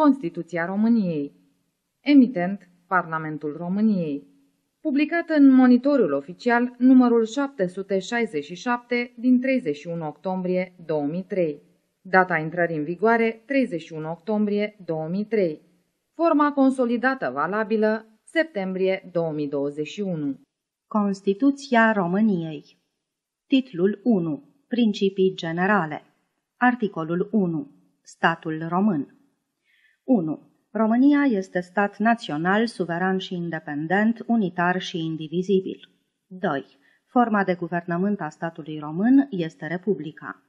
Constituția României. Emitent Parlamentul României. Publicat în monitorul oficial numărul 767 din 31 octombrie 2003. Data intrării în vigoare 31 octombrie 2003. Forma consolidată valabilă septembrie 2021. Constituția României Titlul 1. Principii generale Articolul 1. Statul român 1. România este stat național, suveran și independent, unitar și indivizibil. 2. Forma de guvernământ a statului român este Republica.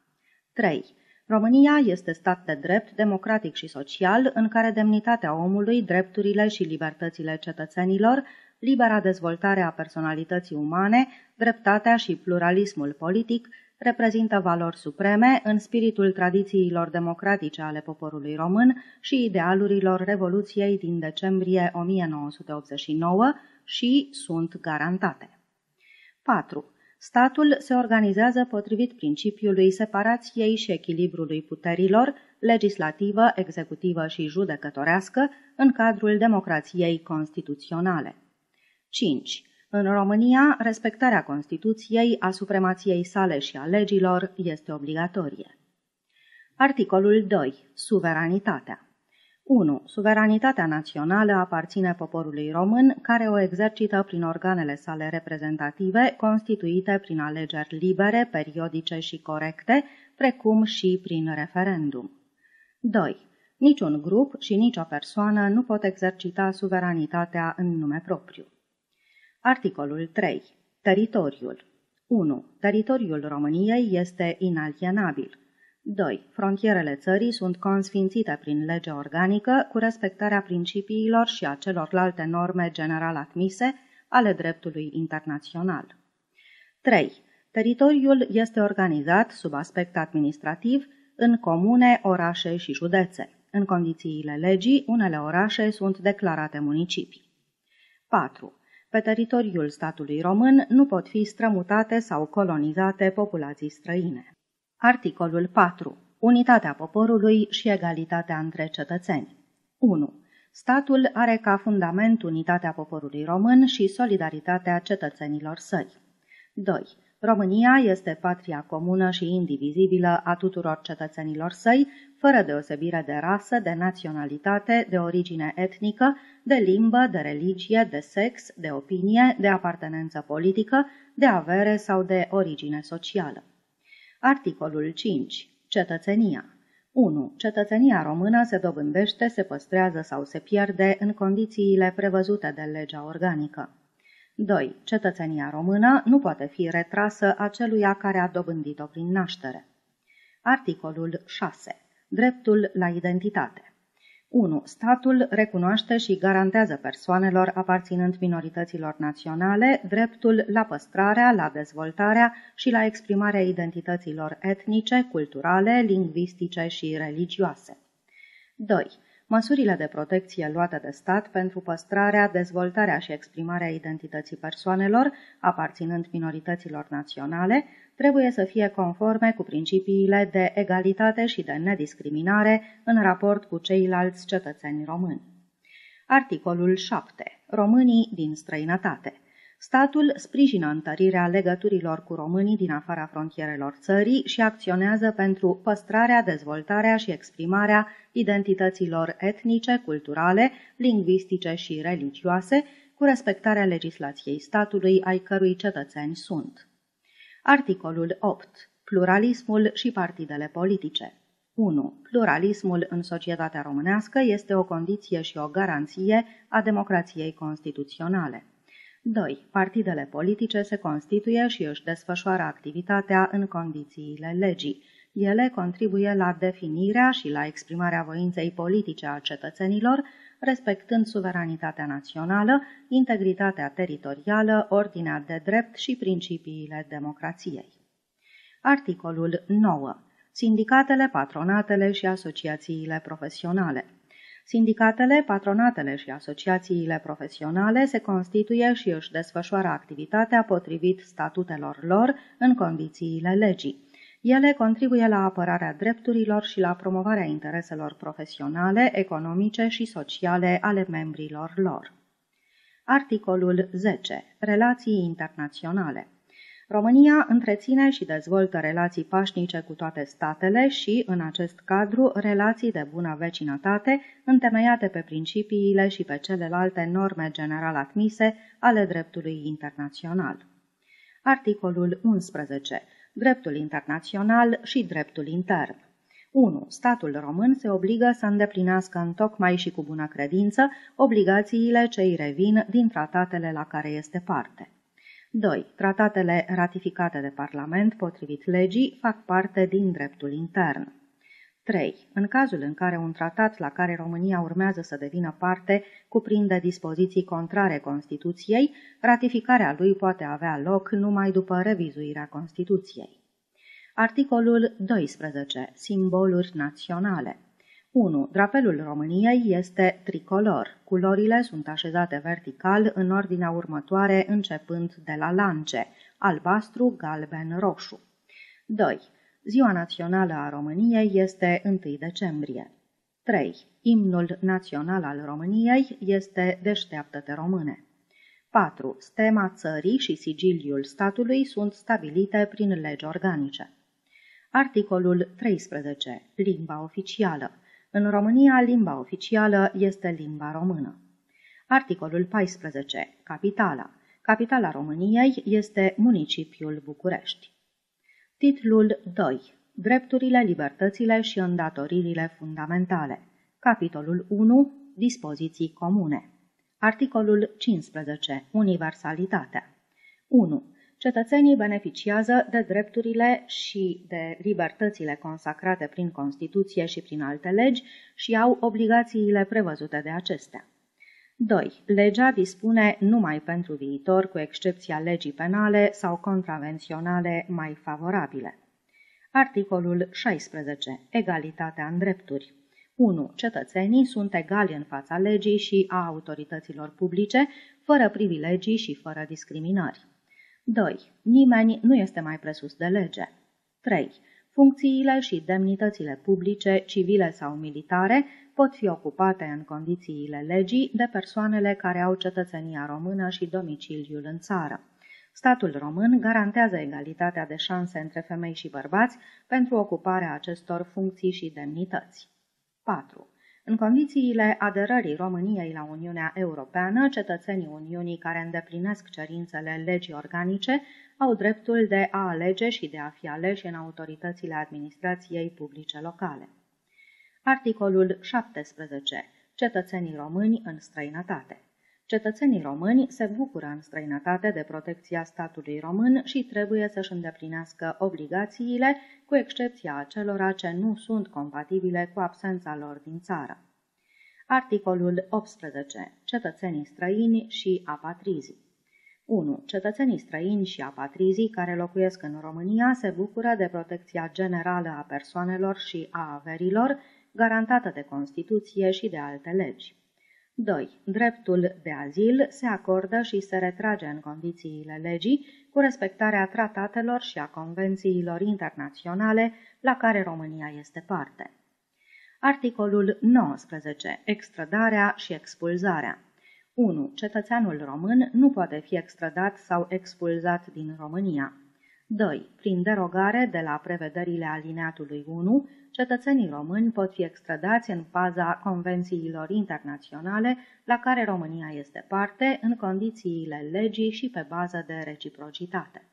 3. România este stat de drept, democratic și social, în care demnitatea omului, drepturile și libertățile cetățenilor, libera dezvoltare a personalității umane, dreptatea și pluralismul politic reprezintă valori supreme în spiritul tradițiilor democratice ale poporului român și idealurilor Revoluției din decembrie 1989 și sunt garantate. 4. Statul se organizează potrivit principiului separației și echilibrului puterilor, legislativă, executivă și judecătorească, în cadrul democrației constituționale. 5. În România, respectarea Constituției, a supremației sale și a legilor este obligatorie. Articolul 2. Suveranitatea 1. Suveranitatea națională aparține poporului român, care o exercită prin organele sale reprezentative, constituite prin alegeri libere, periodice și corecte, precum și prin referendum. 2. Niciun grup și nicio persoană nu pot exercita suveranitatea în nume propriu. Articolul 3. Teritoriul 1. Teritoriul României este inalienabil. 2. Frontierele țării sunt consfințite prin lege organică cu respectarea principiilor și a celorlalte norme general admise ale dreptului internațional. 3. Teritoriul este organizat sub aspect administrativ în comune, orașe și județe. În condițiile legii, unele orașe sunt declarate municipii. 4. Pe teritoriul statului român nu pot fi strămutate sau colonizate populații străine. Articolul 4. Unitatea poporului și egalitatea între cetățeni. 1. Statul are ca fundament unitatea poporului român și solidaritatea cetățenilor săi. 2. România este patria comună și indivizibilă a tuturor cetățenilor săi, fără deosebire de rasă, de naționalitate, de origine etnică, de limbă, de religie, de sex, de opinie, de apartenență politică, de avere sau de origine socială. Articolul 5. Cetățenia 1. Cetățenia română se dobândește, se păstrează sau se pierde în condițiile prevăzute de legea organică. 2. Cetățenia română nu poate fi retrasă aceluia care a dobândit-o prin naștere. Articolul 6. Dreptul la identitate 1. Statul recunoaște și garantează persoanelor aparținând minorităților naționale dreptul la păstrarea, la dezvoltarea și la exprimarea identităților etnice, culturale, lingvistice și religioase. 2. Măsurile de protecție luate de stat pentru păstrarea, dezvoltarea și exprimarea identității persoanelor aparținând minorităților naționale trebuie să fie conforme cu principiile de egalitate și de nediscriminare în raport cu ceilalți cetățeni români. Articolul 7. Românii din străinătate. Statul sprijină întărirea legăturilor cu românii din afara frontierelor țării și acționează pentru păstrarea, dezvoltarea și exprimarea identităților etnice, culturale, lingvistice și religioase, cu respectarea legislației statului ai cărui cetățeni sunt. Articolul 8. Pluralismul și partidele politice 1. Pluralismul în societatea românească este o condiție și o garanție a democrației constituționale. 2. Partidele politice se constituie și își desfășoară activitatea în condițiile legii. Ele contribuie la definirea și la exprimarea voinței politice a cetățenilor, respectând suveranitatea națională, integritatea teritorială, ordinea de drept și principiile democrației. Articolul 9. Sindicatele, patronatele și asociațiile profesionale. Sindicatele, patronatele și asociațiile profesionale se constituie și își desfășoară activitatea potrivit statutelor lor în condițiile legii. Ele contribuie la apărarea drepturilor și la promovarea intereselor profesionale, economice și sociale ale membrilor lor. Articolul 10. Relații internaționale România întreține și dezvoltă relații pașnice cu toate statele și, în acest cadru, relații de bună vecinătate, întemeiate pe principiile și pe celelalte norme general admise ale dreptului internațional. Articolul 11. Dreptul internațional și dreptul intern. 1. Statul român se obligă să îndeplinească în tocmai și cu bună credință obligațiile ce îi revin din tratatele la care este parte. 2. Tratatele ratificate de Parlament potrivit legii fac parte din dreptul intern. 3. În cazul în care un tratat la care România urmează să devină parte cuprinde dispoziții contrare Constituției, ratificarea lui poate avea loc numai după revizuirea Constituției. Articolul 12. Simboluri naționale 1. Drapelul României este tricolor. Culorile sunt așezate vertical în ordinea următoare începând de la lance, albastru, galben, roșu. 2. Ziua națională a României este 1 decembrie. 3. Imnul național al României este Deșteaptă-te române. 4. Stema țării și sigiliul statului sunt stabilite prin legi organice. Articolul 13. Limba oficială. În România, limba oficială este limba română. Articolul 14. Capitala. Capitala României este municipiul București. Titlul 2. Drepturile, libertățile și îndatoririle fundamentale. Capitolul 1. Dispoziții comune. Articolul 15. Universalitatea. 1. Cetățenii beneficiază de drepturile și de libertățile consacrate prin Constituție și prin alte legi și au obligațiile prevăzute de acestea. 2. Legea dispune numai pentru viitor, cu excepția legii penale sau contravenționale mai favorabile. Articolul 16. Egalitatea în drepturi. 1. Cetățenii sunt egali în fața legii și a autorităților publice, fără privilegii și fără discriminări. 2. Nimeni nu este mai presus de lege. 3. Funcțiile și demnitățile publice, civile sau militare pot fi ocupate în condițiile legii de persoanele care au cetățenia română și domiciliul în țară. Statul român garantează egalitatea de șanse între femei și bărbați pentru ocuparea acestor funcții și demnități. 4. În condițiile aderării României la Uniunea Europeană, cetățenii Uniunii care îndeplinesc cerințele legii organice au dreptul de a alege și de a fi aleși în autoritățile administrației publice locale. Articolul 17. Cetățenii români în străinătate. Cetățenii români se bucură în străinătate de protecția statului român și trebuie să-și îndeplinească obligațiile, cu excepția acelora ce nu sunt compatibile cu absența lor din țară. Articolul 18. Cetățenii străini și apatrizii 1. Cetățenii străini și apatrizii care locuiesc în România se bucură de protecția generală a persoanelor și a averilor, garantată de Constituție și de alte legi. 2. Dreptul de azil se acordă și se retrage în condițiile legii cu respectarea tratatelor și a convențiilor internaționale la care România este parte. Articolul 19. Extradarea și expulzarea 1. Cetățeanul român nu poate fi extradat sau expulzat din România. 2. Prin derogare de la prevederile alineatului 1, cetățenii români pot fi extradați în baza convențiilor internaționale la care România este parte, în condițiile legii și pe bază de reciprocitate.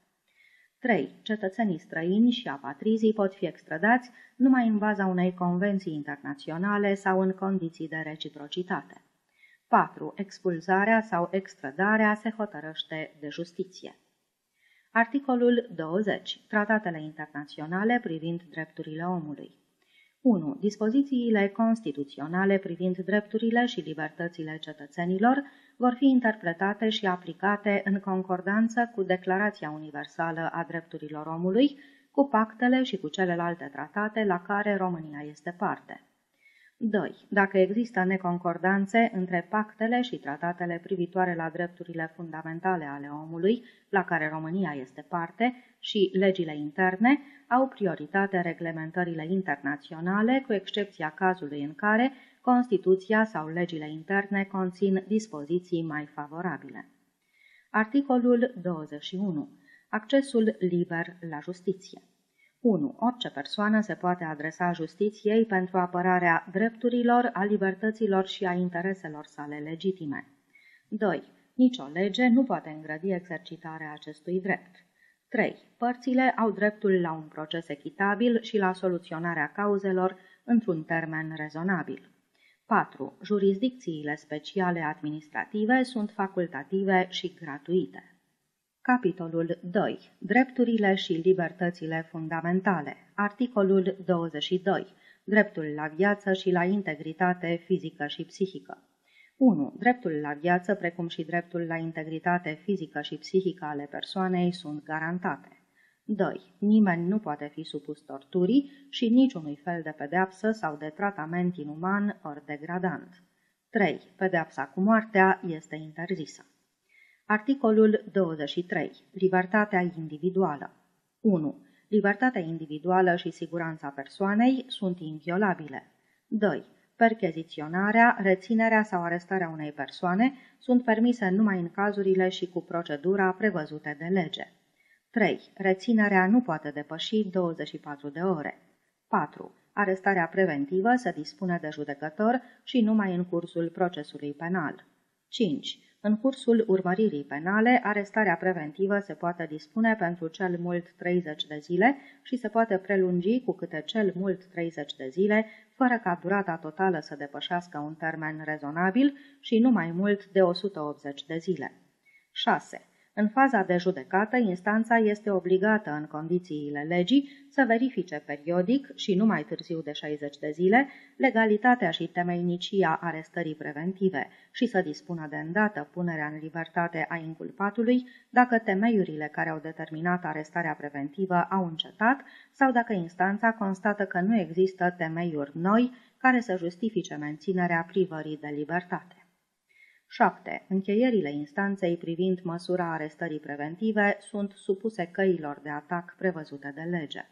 3. Cetățenii străini și apatrizii pot fi extradați numai în baza unei convenții internaționale sau în condiții de reciprocitate. 4. Expulzarea sau extradarea se hotărăște de justiție. Articolul 20. Tratatele internaționale privind drepturile omului. 1. Dispozițiile constituționale privind drepturile și libertățile cetățenilor vor fi interpretate și aplicate în concordanță cu Declarația Universală a Drepturilor Omului, cu pactele și cu celelalte tratate la care România este parte. 2. Dacă există neconcordanțe între pactele și tratatele privitoare la drepturile fundamentale ale omului, la care România este parte, și legile interne, au prioritate reglementările internaționale, cu excepția cazului în care Constituția sau legile interne conțin dispoziții mai favorabile. Articolul 21. Accesul liber la justiție. 1. Orice persoană se poate adresa justiției pentru apărarea drepturilor, a libertăților și a intereselor sale legitime. 2. Nicio lege nu poate îngrădi exercitarea acestui drept. 3. Părțile au dreptul la un proces echitabil și la soluționarea cauzelor într-un termen rezonabil. 4. Jurisdicțiile speciale administrative sunt facultative și gratuite. Capitolul 2. Drepturile și libertățile fundamentale. Articolul 22. Dreptul la viață și la integritate fizică și psihică. 1. Dreptul la viață, precum și dreptul la integritate fizică și psihică ale persoanei, sunt garantate. 2. Nimeni nu poate fi supus torturii și niciunui fel de pedeapsă sau de tratament inuman ori degradant. 3. Pedeapsa cu moartea este interzisă. Articolul 23. Libertatea individuală 1. Libertatea individuală și siguranța persoanei sunt inviolabile. 2. Percheziționarea, reținerea sau arestarea unei persoane sunt permise numai în cazurile și cu procedura prevăzute de lege. 3. Reținerea nu poate depăși 24 de ore. 4. Arestarea preventivă se dispune de judecător și numai în cursul procesului penal. 5. În cursul urmăririi penale, arestarea preventivă se poate dispune pentru cel mult 30 de zile și se poate prelungi cu câte cel mult 30 de zile, fără ca durata totală să depășească un termen rezonabil și nu mai mult de 180 de zile. 6. În faza de judecată, instanța este obligată, în condițiile legii, să verifice periodic și nu mai târziu de 60 de zile legalitatea și temeinicia arestării preventive și să dispună de îndată punerea în libertate a inculpatului dacă temeiurile care au determinat arestarea preventivă au încetat sau dacă instanța constată că nu există temeiuri noi care să justifice menținerea privării de libertate. 7. Încheierile instanței privind măsura arestării preventive sunt supuse căilor de atac prevăzute de lege.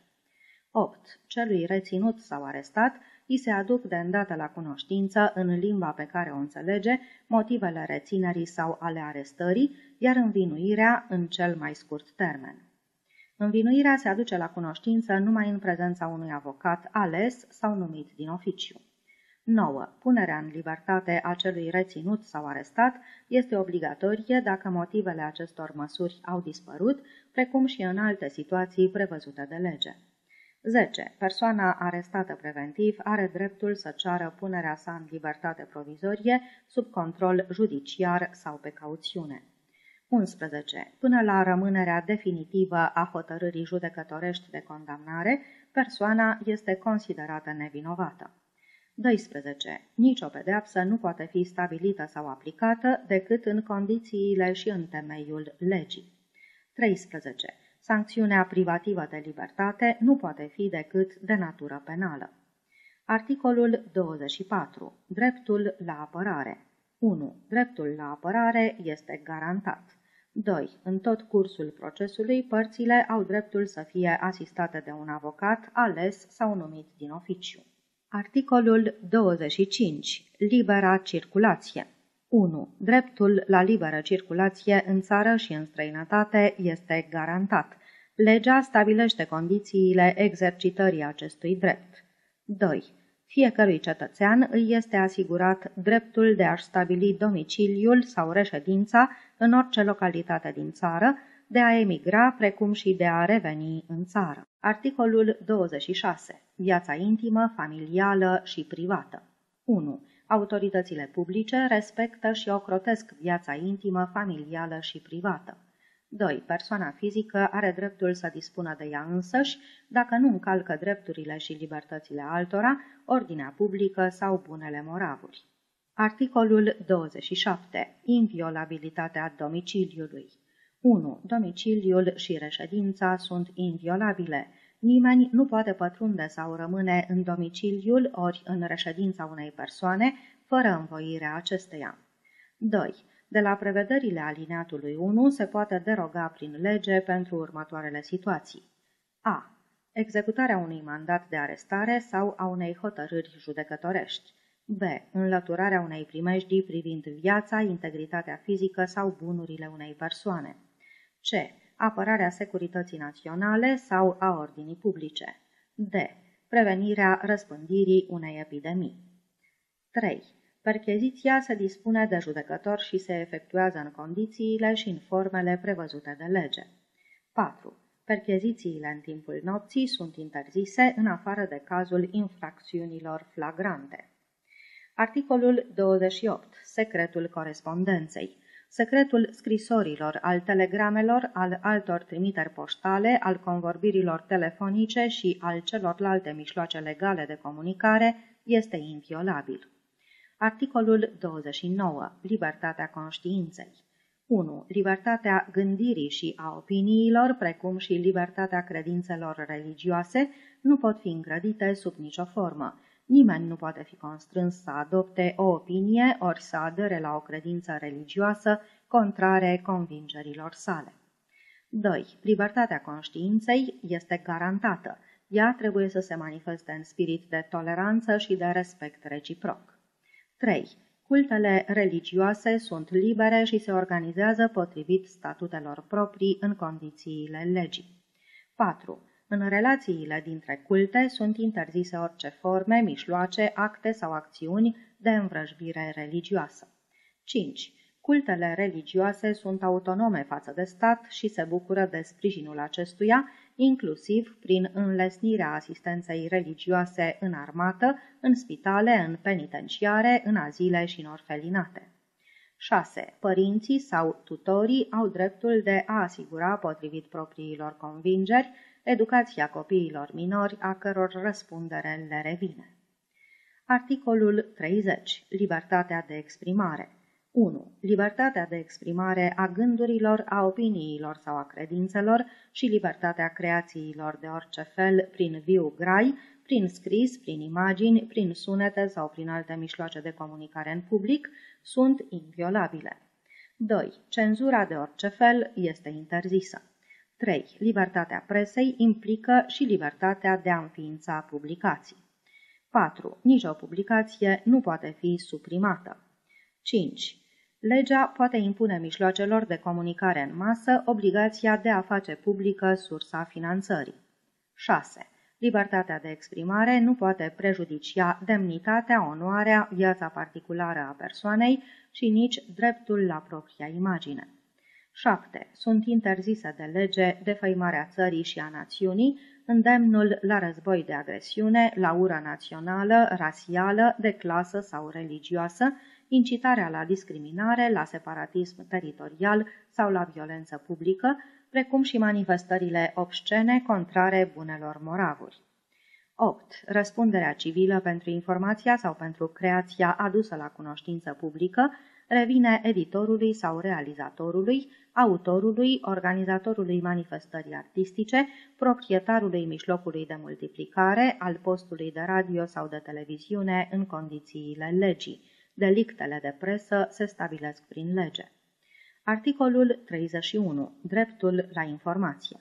8. Celui reținut sau arestat îi se aduc de îndată la cunoștință, în limba pe care o înțelege, motivele reținerii sau ale arestării, iar învinuirea în cel mai scurt termen. Învinuirea se aduce la cunoștință numai în prezența unui avocat ales sau numit din oficiu. 9. Punerea în libertate a celui reținut sau arestat este obligatorie dacă motivele acestor măsuri au dispărut, precum și în alte situații prevăzute de lege. 10. Persoana arestată preventiv are dreptul să ceară punerea sa în libertate provizorie sub control judiciar sau pe cauțiune. 11. Până la rămânerea definitivă a hotărârii judecătorești de condamnare, persoana este considerată nevinovată. 12. Nicio pedeapsă nu poate fi stabilită sau aplicată decât în condițiile și în temeiul legii. 13. Sancțiunea privativă de libertate nu poate fi decât de natură penală. Articolul 24. Dreptul la apărare 1. Dreptul la apărare este garantat. 2. În tot cursul procesului, părțile au dreptul să fie asistate de un avocat ales sau numit din oficiu. Articolul 25. Libera circulație 1. Dreptul la liberă circulație în țară și în străinătate este garantat. Legea stabilește condițiile exercitării acestui drept. 2. Fiecărui cetățean îi este asigurat dreptul de a-și stabili domiciliul sau reședința în orice localitate din țară, de a emigra, precum și de a reveni în țară. Articolul 26. Viața intimă, familială și privată. 1. Autoritățile publice respectă și ocrotesc viața intimă, familială și privată. 2. Persoana fizică are dreptul să dispună de ea însăși dacă nu încalcă drepturile și libertățile altora, ordinea publică sau bunele moravuri. Articolul 27. Inviolabilitatea domiciliului 1. Domiciliul și reședința sunt inviolabile. Nimeni nu poate pătrunde sau rămâne în domiciliul ori în reședința unei persoane fără învoirea acesteia. 2. De la prevederile alineatului 1 se poate deroga prin lege pentru următoarele situații. A. Executarea unui mandat de arestare sau a unei hotărâri judecătorești. B. Înlăturarea unei primejdii privind viața, integritatea fizică sau bunurile unei persoane. C. Apărarea securității naționale sau a ordinii publice. D. Prevenirea răspândirii unei epidemii. 3. Percheziția se dispune de judecător și se efectuează în condițiile și în formele prevăzute de lege. 4. Perchezițiile în timpul nopții sunt interzise în afară de cazul infracțiunilor flagrante. Articolul 28. Secretul corespondenței. Secretul scrisorilor, al telegramelor, al altor trimiteri poștale, al convorbirilor telefonice și al celorlalte mișloace legale de comunicare este inviolabil. Articolul 29. Libertatea conștiinței. 1. Libertatea gândirii și a opiniilor, precum și libertatea credințelor religioase, nu pot fi îngrădite sub nicio formă. Nimeni nu poate fi constrâns să adopte o opinie ori să adere la o credință religioasă contrare convingerilor sale. 2. Libertatea conștiinței este garantată. Ea trebuie să se manifeste în spirit de toleranță și de respect reciproc. 3. Cultele religioase sunt libere și se organizează potrivit statutelor proprii în condițiile legii. 4. În relațiile dintre culte sunt interzise orice forme, mișloace, acte sau acțiuni de învrăjbire religioasă. 5. Cultele religioase sunt autonome față de stat și se bucură de sprijinul acestuia, inclusiv prin înlesnirea asistenței religioase în armată, în spitale, în penitenciare, în azile și în orfelinate. 6. Părinții sau tutorii au dreptul de a asigura, potrivit propriilor convingeri, educația copiilor minori a căror răspundere le revine. Articolul 30. Libertatea de exprimare 1. Libertatea de exprimare a gândurilor, a opiniilor sau a credințelor și libertatea creațiilor de orice fel prin viu grai, prin scris, prin imagini, prin sunete sau prin alte mijloace de comunicare în public sunt inviolabile. 2. Cenzura de orice fel este interzisă. 3. Libertatea presei implică și libertatea de a înființa publicații. 4. Nici o publicație nu poate fi suprimată. 5. Legea poate impune mijloacelor de comunicare în masă obligația de a face publică sursa finanțării. 6. Libertatea de exprimare nu poate prejudicia demnitatea, onoarea, viața particulară a persoanei și nici dreptul la propria imagine. 7. Sunt interzise de lege defăimarea țării și a națiunii, îndemnul la război de agresiune, la ură națională, rasială, de clasă sau religioasă, incitarea la discriminare, la separatism teritorial sau la violență publică, precum și manifestările obscene contrare bunelor moravuri. 8. Răspunderea civilă pentru informația sau pentru creația adusă la cunoștință publică revine editorului sau realizatorului, autorului, organizatorului manifestării artistice, proprietarului mijlocului de multiplicare, al postului de radio sau de televiziune în condițiile legii, Delictele de presă se stabilesc prin lege. Articolul 31. Dreptul la informație.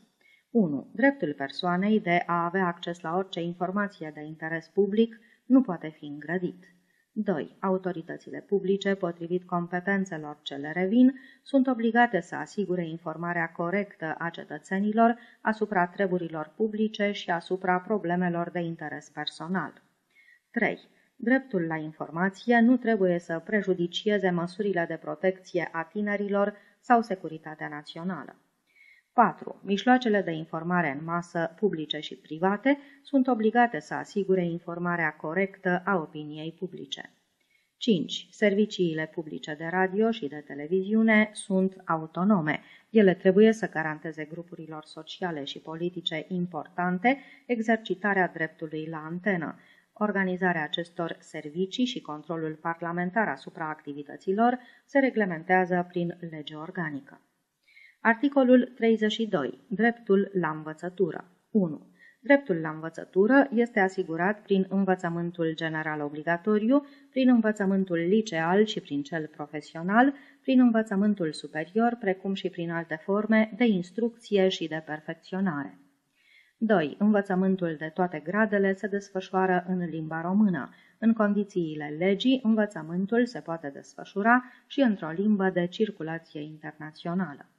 1. Dreptul persoanei de a avea acces la orice informație de interes public nu poate fi îngrădit. 2. Autoritățile publice, potrivit competențelor ce le revin, sunt obligate să asigure informarea corectă a cetățenilor asupra treburilor publice și asupra problemelor de interes personal. 3. Dreptul la informație nu trebuie să prejudicieze măsurile de protecție a tinerilor sau securitatea națională. 4. Mijloacele de informare în masă, publice și private, sunt obligate să asigure informarea corectă a opiniei publice. 5. Serviciile publice de radio și de televiziune sunt autonome. Ele trebuie să garanteze grupurilor sociale și politice importante exercitarea dreptului la antenă, Organizarea acestor servicii și controlul parlamentar asupra activităților se reglementează prin lege organică. Articolul 32. Dreptul la învățătură 1. Dreptul la învățătură este asigurat prin învățământul general obligatoriu, prin învățământul liceal și prin cel profesional, prin învățământul superior, precum și prin alte forme de instrucție și de perfecționare. 2. Învățământul de toate gradele se desfășoară în limba română. În condițiile legii, învățământul se poate desfășura și într-o limbă de circulație internațională.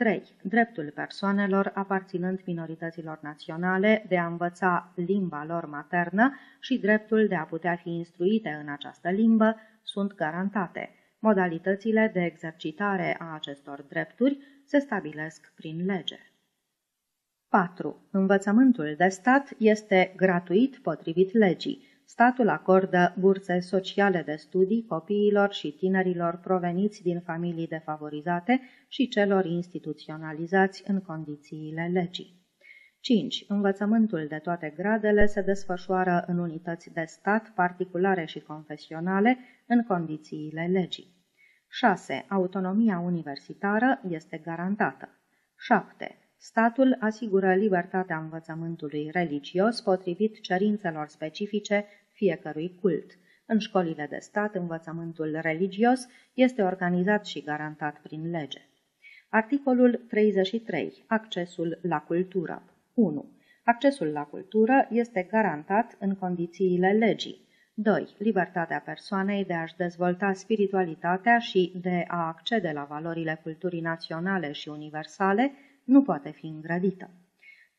3. Dreptul persoanelor aparținând minorităților naționale de a învăța limba lor maternă și dreptul de a putea fi instruite în această limbă sunt garantate. Modalitățile de exercitare a acestor drepturi se stabilesc prin lege. 4. Învățământul de stat este gratuit potrivit legii. Statul acordă burse sociale de studii copiilor și tinerilor proveniți din familii defavorizate și celor instituționalizați în condițiile legii. 5. Învățământul de toate gradele se desfășoară în unități de stat, particulare și confesionale, în condițiile legii. 6. Autonomia universitară este garantată. 7. Statul asigură libertatea învățământului religios potrivit cerințelor specifice fiecărui cult. În școlile de stat, învățământul religios este organizat și garantat prin lege. Articolul 33. Accesul la cultură 1. Accesul la cultură este garantat în condițiile legii. 2. Libertatea persoanei de a-și dezvolta spiritualitatea și de a accede la valorile culturii naționale și universale nu poate fi îngrădită.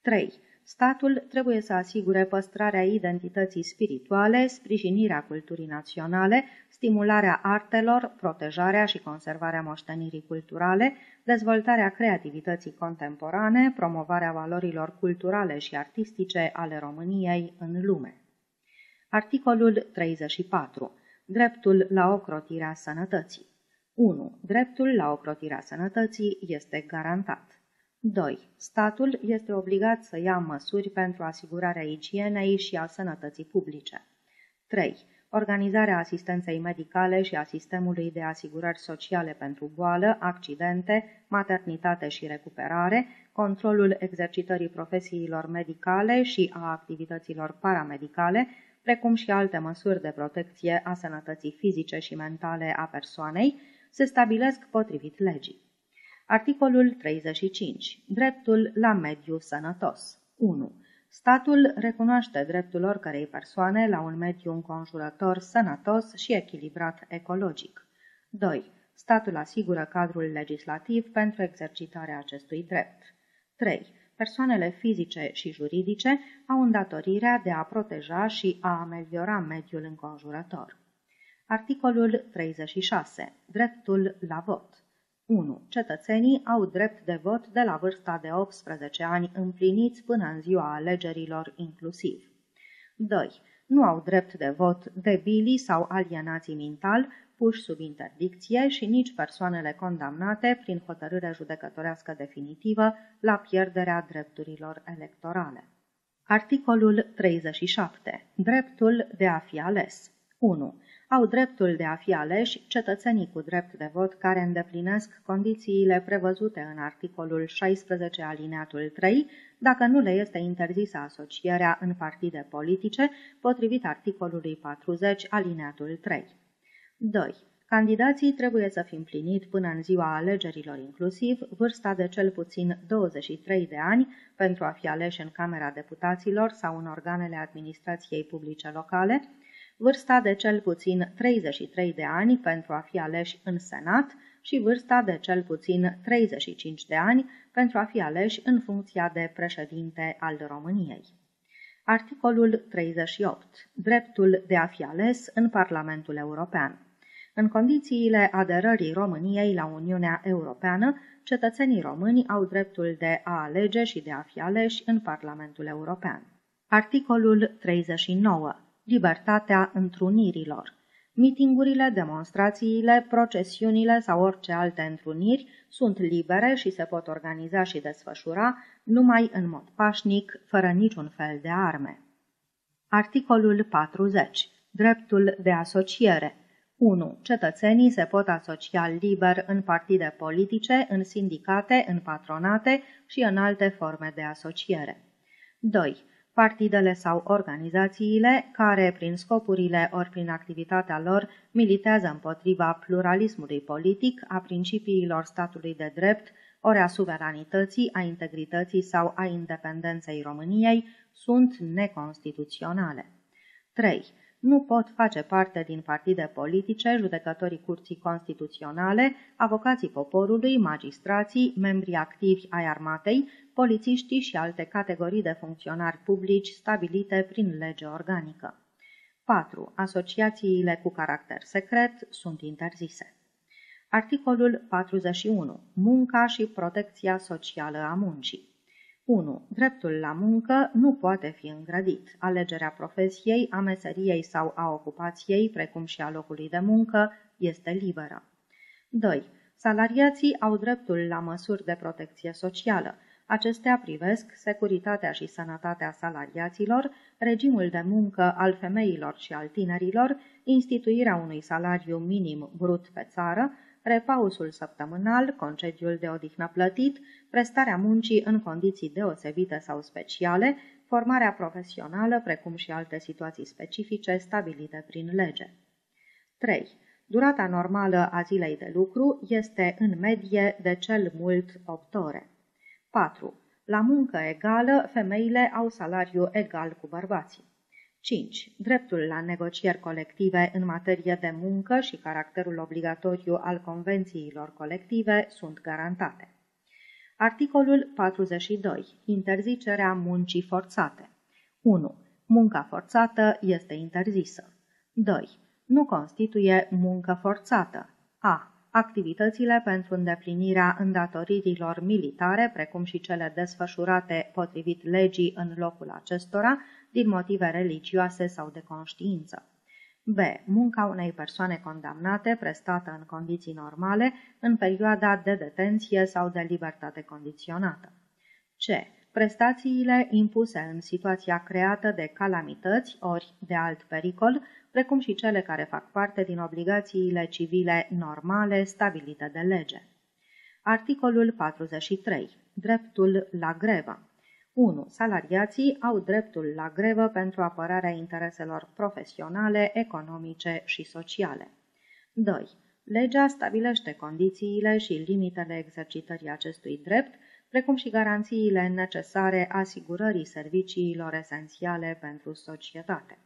3. Statul trebuie să asigure păstrarea identității spirituale, sprijinirea culturii naționale, stimularea artelor, protejarea și conservarea moștenirii culturale, dezvoltarea creativității contemporane, promovarea valorilor culturale și artistice ale României în lume. Articolul 34. Dreptul la ocrotirea sănătății 1. Dreptul la ocrotirea sănătății este garantat. 2. Statul este obligat să ia măsuri pentru asigurarea igienei și a sănătății publice. 3. Organizarea asistenței medicale și a sistemului de asigurări sociale pentru boală, accidente, maternitate și recuperare, controlul exercitării profesiilor medicale și a activităților paramedicale, precum și alte măsuri de protecție a sănătății fizice și mentale a persoanei, se stabilesc potrivit legii. Articolul 35. Dreptul la mediu sănătos 1. Statul recunoaște dreptul oricărei persoane la un mediu înconjurător sănătos și echilibrat ecologic. 2. Statul asigură cadrul legislativ pentru exercitarea acestui drept. 3. Persoanele fizice și juridice au îndatorirea de a proteja și a ameliora mediul înconjurător. Articolul 36. Dreptul la vot 1. Cetățenii au drept de vot de la vârsta de 18 ani împliniți până în ziua alegerilor inclusiv. 2. Nu au drept de vot debili sau alienații mental, puși sub interdicție și nici persoanele condamnate prin hotărâre judecătorească definitivă la pierderea drepturilor electorale. Articolul 37. Dreptul de a fi ales 1 au dreptul de a fi aleși cetățenii cu drept de vot care îndeplinesc condițiile prevăzute în articolul 16 alineatul 3, dacă nu le este interzisă asocierea în partide politice, potrivit articolului 40 alineatul 3. 2. Candidații trebuie să fi împlinit până în ziua alegerilor inclusiv vârsta de cel puțin 23 de ani pentru a fi aleși în Camera Deputaților sau în organele administrației publice locale, vârsta de cel puțin 33 de ani pentru a fi aleși în Senat și vârsta de cel puțin 35 de ani pentru a fi aleși în funcția de președinte al României. Articolul 38. Dreptul de a fi ales în Parlamentul European. În condițiile aderării României la Uniunea Europeană, cetățenii români au dreptul de a alege și de a fi aleși în Parlamentul European. Articolul 39 libertatea întrunirilor. Mitingurile, demonstrațiile, procesiunile sau orice alte întruniri sunt libere și se pot organiza și desfășura numai în mod pașnic, fără niciun fel de arme. Articolul 40. Dreptul de asociere 1. Cetățenii se pot asocia liber în partide politice, în sindicate, în patronate și în alte forme de asociere. 2. Partidele sau organizațiile care, prin scopurile ori prin activitatea lor, militează împotriva pluralismului politic, a principiilor statului de drept, ori a suveranității, a integrității sau a independenței României, sunt neconstituționale. 3 nu pot face parte din partide politice, judecătorii curții constituționale, avocații poporului, magistrații, membrii activi ai armatei, polițiștii și alte categorii de funcționari publici stabilite prin lege organică. 4. Asociațiile cu caracter secret sunt interzise. Articolul 41. Munca și protecția socială a muncii. 1. Dreptul la muncă nu poate fi îngrădit. Alegerea profesiei, a meseriei sau a ocupației, precum și a locului de muncă, este liberă. 2. Salariații au dreptul la măsuri de protecție socială. Acestea privesc securitatea și sănătatea salariaților, regimul de muncă al femeilor și al tinerilor, instituirea unui salariu minim brut pe țară, repausul săptămânal, concediul de odihnă plătit, prestarea muncii în condiții deosebite sau speciale, formarea profesională, precum și alte situații specifice stabilite prin lege. 3. Durata normală a zilei de lucru este în medie de cel mult 8 ore. 4. La muncă egală, femeile au salariu egal cu bărbații. 5. Dreptul la negocieri colective în materie de muncă și caracterul obligatoriu al convențiilor colective sunt garantate. Articolul 42. Interzicerea muncii forțate. 1. Munca forțată este interzisă. 2. Nu constituie muncă forțată. A. Activitățile pentru îndeplinirea îndatoririlor militare, precum și cele desfășurate potrivit legii în locul acestora, din motive religioase sau de conștiință. B. Munca unei persoane condamnate prestată în condiții normale în perioada de detenție sau de libertate condiționată. C. Prestațiile impuse în situația creată de calamități ori de alt pericol, precum și cele care fac parte din obligațiile civile normale stabilite de lege. Articolul 43. Dreptul la grevă. 1. Salariații au dreptul la grevă pentru apărarea intereselor profesionale, economice și sociale. 2. Legea stabilește condițiile și limitele exercitării acestui drept, precum și garanțiile necesare asigurării serviciilor esențiale pentru societate.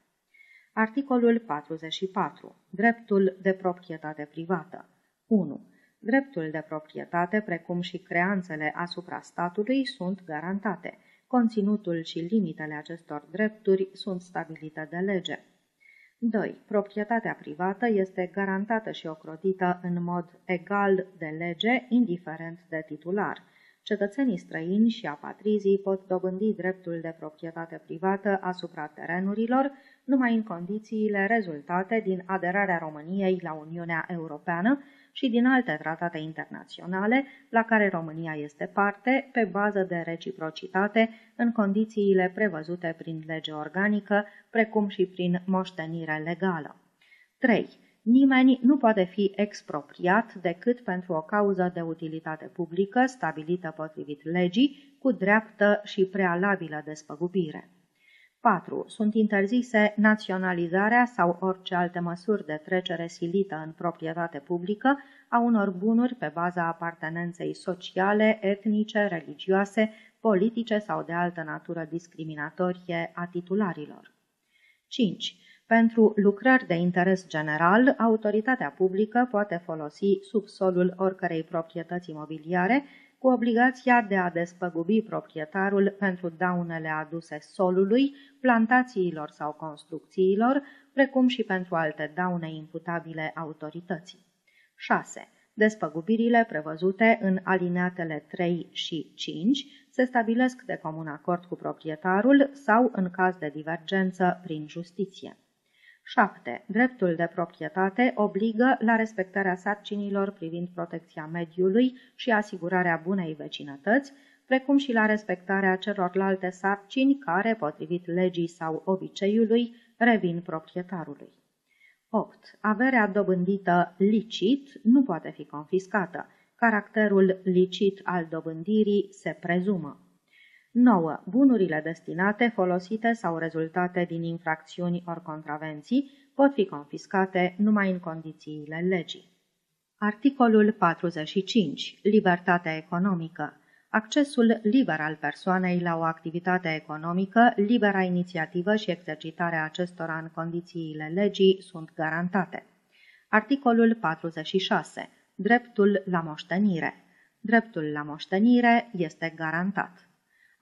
Articolul 44. Dreptul de proprietate privată. 1. Dreptul de proprietate, precum și creanțele asupra statului, sunt garantate – Conținutul și limitele acestor drepturi sunt stabilite de lege. 2. Proprietatea privată este garantată și ocrotită în mod egal de lege, indiferent de titular. Cetățenii străini și apatrizii pot dobândi dreptul de proprietate privată asupra terenurilor numai în condițiile rezultate din aderarea României la Uniunea Europeană și din alte tratate internaționale la care România este parte pe bază de reciprocitate în condițiile prevăzute prin lege organică, precum și prin moștenire legală. 3. Nimeni nu poate fi expropriat decât pentru o cauză de utilitate publică stabilită potrivit legii, cu dreaptă și prealabilă despăgubire. 4. Sunt interzise naționalizarea sau orice alte măsuri de trecere silită în proprietate publică a unor bunuri pe baza apartenenței sociale, etnice, religioase, politice sau de altă natură discriminatorie a titularilor. 5. Pentru lucrări de interes general, autoritatea publică poate folosi subsolul oricărei proprietăți imobiliare cu obligația de a despăgubi proprietarul pentru daunele aduse solului, plantațiilor sau construcțiilor, precum și pentru alte daune imputabile autorității. 6. Despăgubirile prevăzute în alineatele 3 și 5 se stabilesc de comun acord cu proprietarul sau, în caz de divergență, prin justiție. 7. Dreptul de proprietate obligă la respectarea sarcinilor privind protecția mediului și asigurarea bunei vecinătăți, precum și la respectarea celorlalte sarcini care, potrivit legii sau obiceiului, revin proprietarului. 8. Averea dobândită licit nu poate fi confiscată. Caracterul licit al dobândirii se prezumă. 9. Bunurile destinate, folosite sau rezultate din infracțiuni ori contravenții pot fi confiscate numai în condițiile legii. Articolul 45. Libertatea economică. Accesul liber al persoanei la o activitate economică, libera inițiativă și exercitarea acestora în condițiile legii sunt garantate. Articolul 46. Dreptul la moștenire. Dreptul la moștenire este garantat.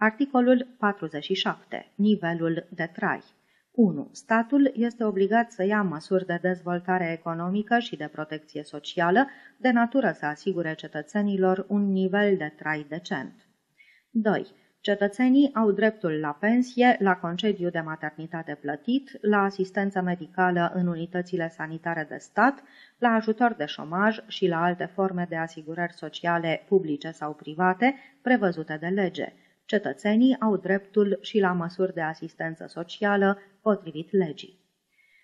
Articolul 47. Nivelul de trai. 1. Statul este obligat să ia măsuri de dezvoltare economică și de protecție socială, de natură să asigure cetățenilor un nivel de trai decent. 2. Cetățenii au dreptul la pensie, la concediu de maternitate plătit, la asistență medicală în unitățile sanitare de stat, la ajutor de șomaj și la alte forme de asigurări sociale publice sau private prevăzute de lege. Cetățenii au dreptul și la măsuri de asistență socială potrivit legii.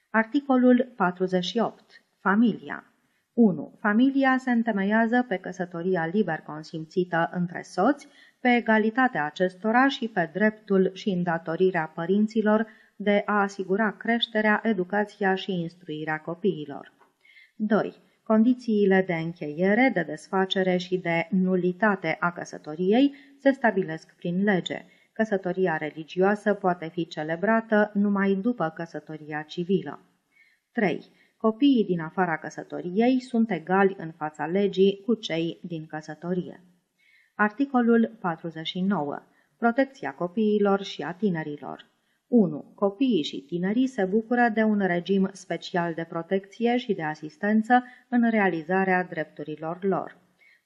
Articolul 48. Familia 1. Familia se întemeiază pe căsătoria liber consimțită între soți, pe egalitatea acestora și pe dreptul și îndatorirea părinților de a asigura creșterea, educația și instruirea copiilor. 2. Condițiile de încheiere, de desfacere și de nulitate a căsătoriei se stabilesc prin lege. Căsătoria religioasă poate fi celebrată numai după căsătoria civilă. 3. Copiii din afara căsătoriei sunt egali în fața legii cu cei din căsătorie. Articolul 49. Protecția copiilor și a tinerilor. 1. Copiii și tinerii se bucură de un regim special de protecție și de asistență în realizarea drepturilor lor.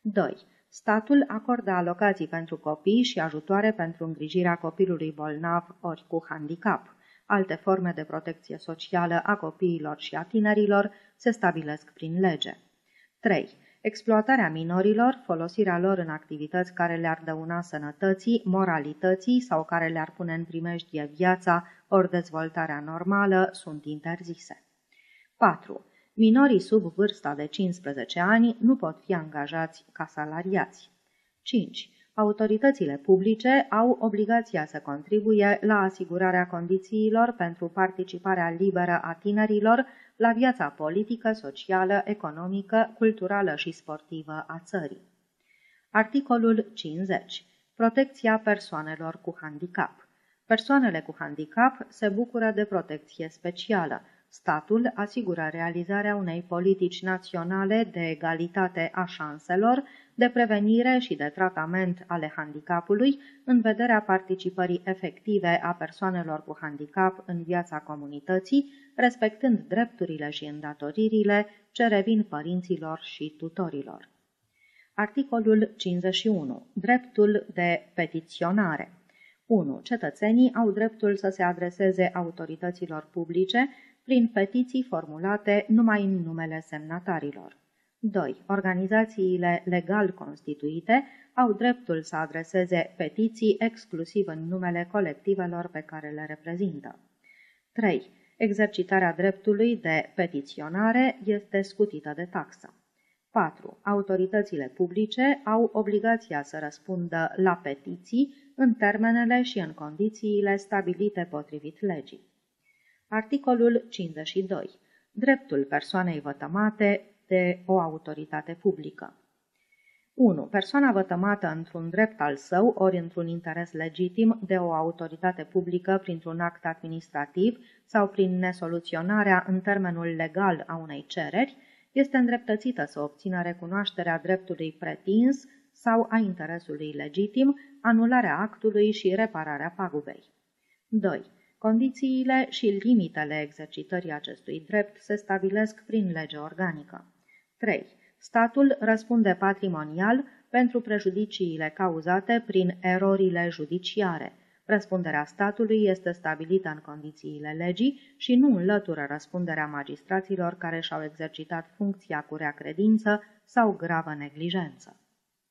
2. Statul acordă alocații pentru copii și ajutoare pentru îngrijirea copilului bolnav ori cu handicap. Alte forme de protecție socială a copiilor și a tinerilor se stabilesc prin lege. 3 exploatarea minorilor, folosirea lor în activități care le-ar dăuna sănătății, moralității sau care le-ar pune în primejdie viața ori dezvoltarea normală sunt interzise. 4. Minorii sub vârsta de 15 ani nu pot fi angajați ca salariați. 5. Autoritățile publice au obligația să contribuie la asigurarea condițiilor pentru participarea liberă a tinerilor la viața politică, socială, economică, culturală și sportivă a țării. Articolul 50. Protecția persoanelor cu handicap. Persoanele cu handicap se bucură de protecție specială. Statul asigură realizarea unei politici naționale de egalitate a șanselor, de prevenire și de tratament ale handicapului în vederea participării efective a persoanelor cu handicap în viața comunității, respectând drepturile și îndatoririle ce revin părinților și tutorilor. Articolul 51. Dreptul de petiționare 1. Cetățenii au dreptul să se adreseze autorităților publice prin petiții formulate numai în numele semnatarilor. 2. Organizațiile legal constituite au dreptul să adreseze petiții exclusiv în numele colectivelor pe care le reprezintă. 3. Exercitarea dreptului de petiționare este scutită de taxă. 4. Autoritățile publice au obligația să răspundă la petiții în termenele și în condițiile stabilite potrivit legii. Articolul 52. Dreptul persoanei vătămate de o autoritate publică. 1. Persoana vătămată într-un drept al său ori într-un interes legitim de o autoritate publică printr-un act administrativ sau prin nesoluționarea în termenul legal a unei cereri, este îndreptățită să obțină recunoașterea dreptului pretins sau a interesului legitim, anularea actului și repararea pagubei. 2. Condițiile și limitele exercitării acestui drept se stabilesc prin lege organică. 3. Statul răspunde patrimonial pentru prejudiciile cauzate prin erorile judiciare. Răspunderea statului este stabilită în condițiile legii și nu înlătură răspunderea magistraților care și-au exercitat funcția cu rea credință sau gravă neglijență.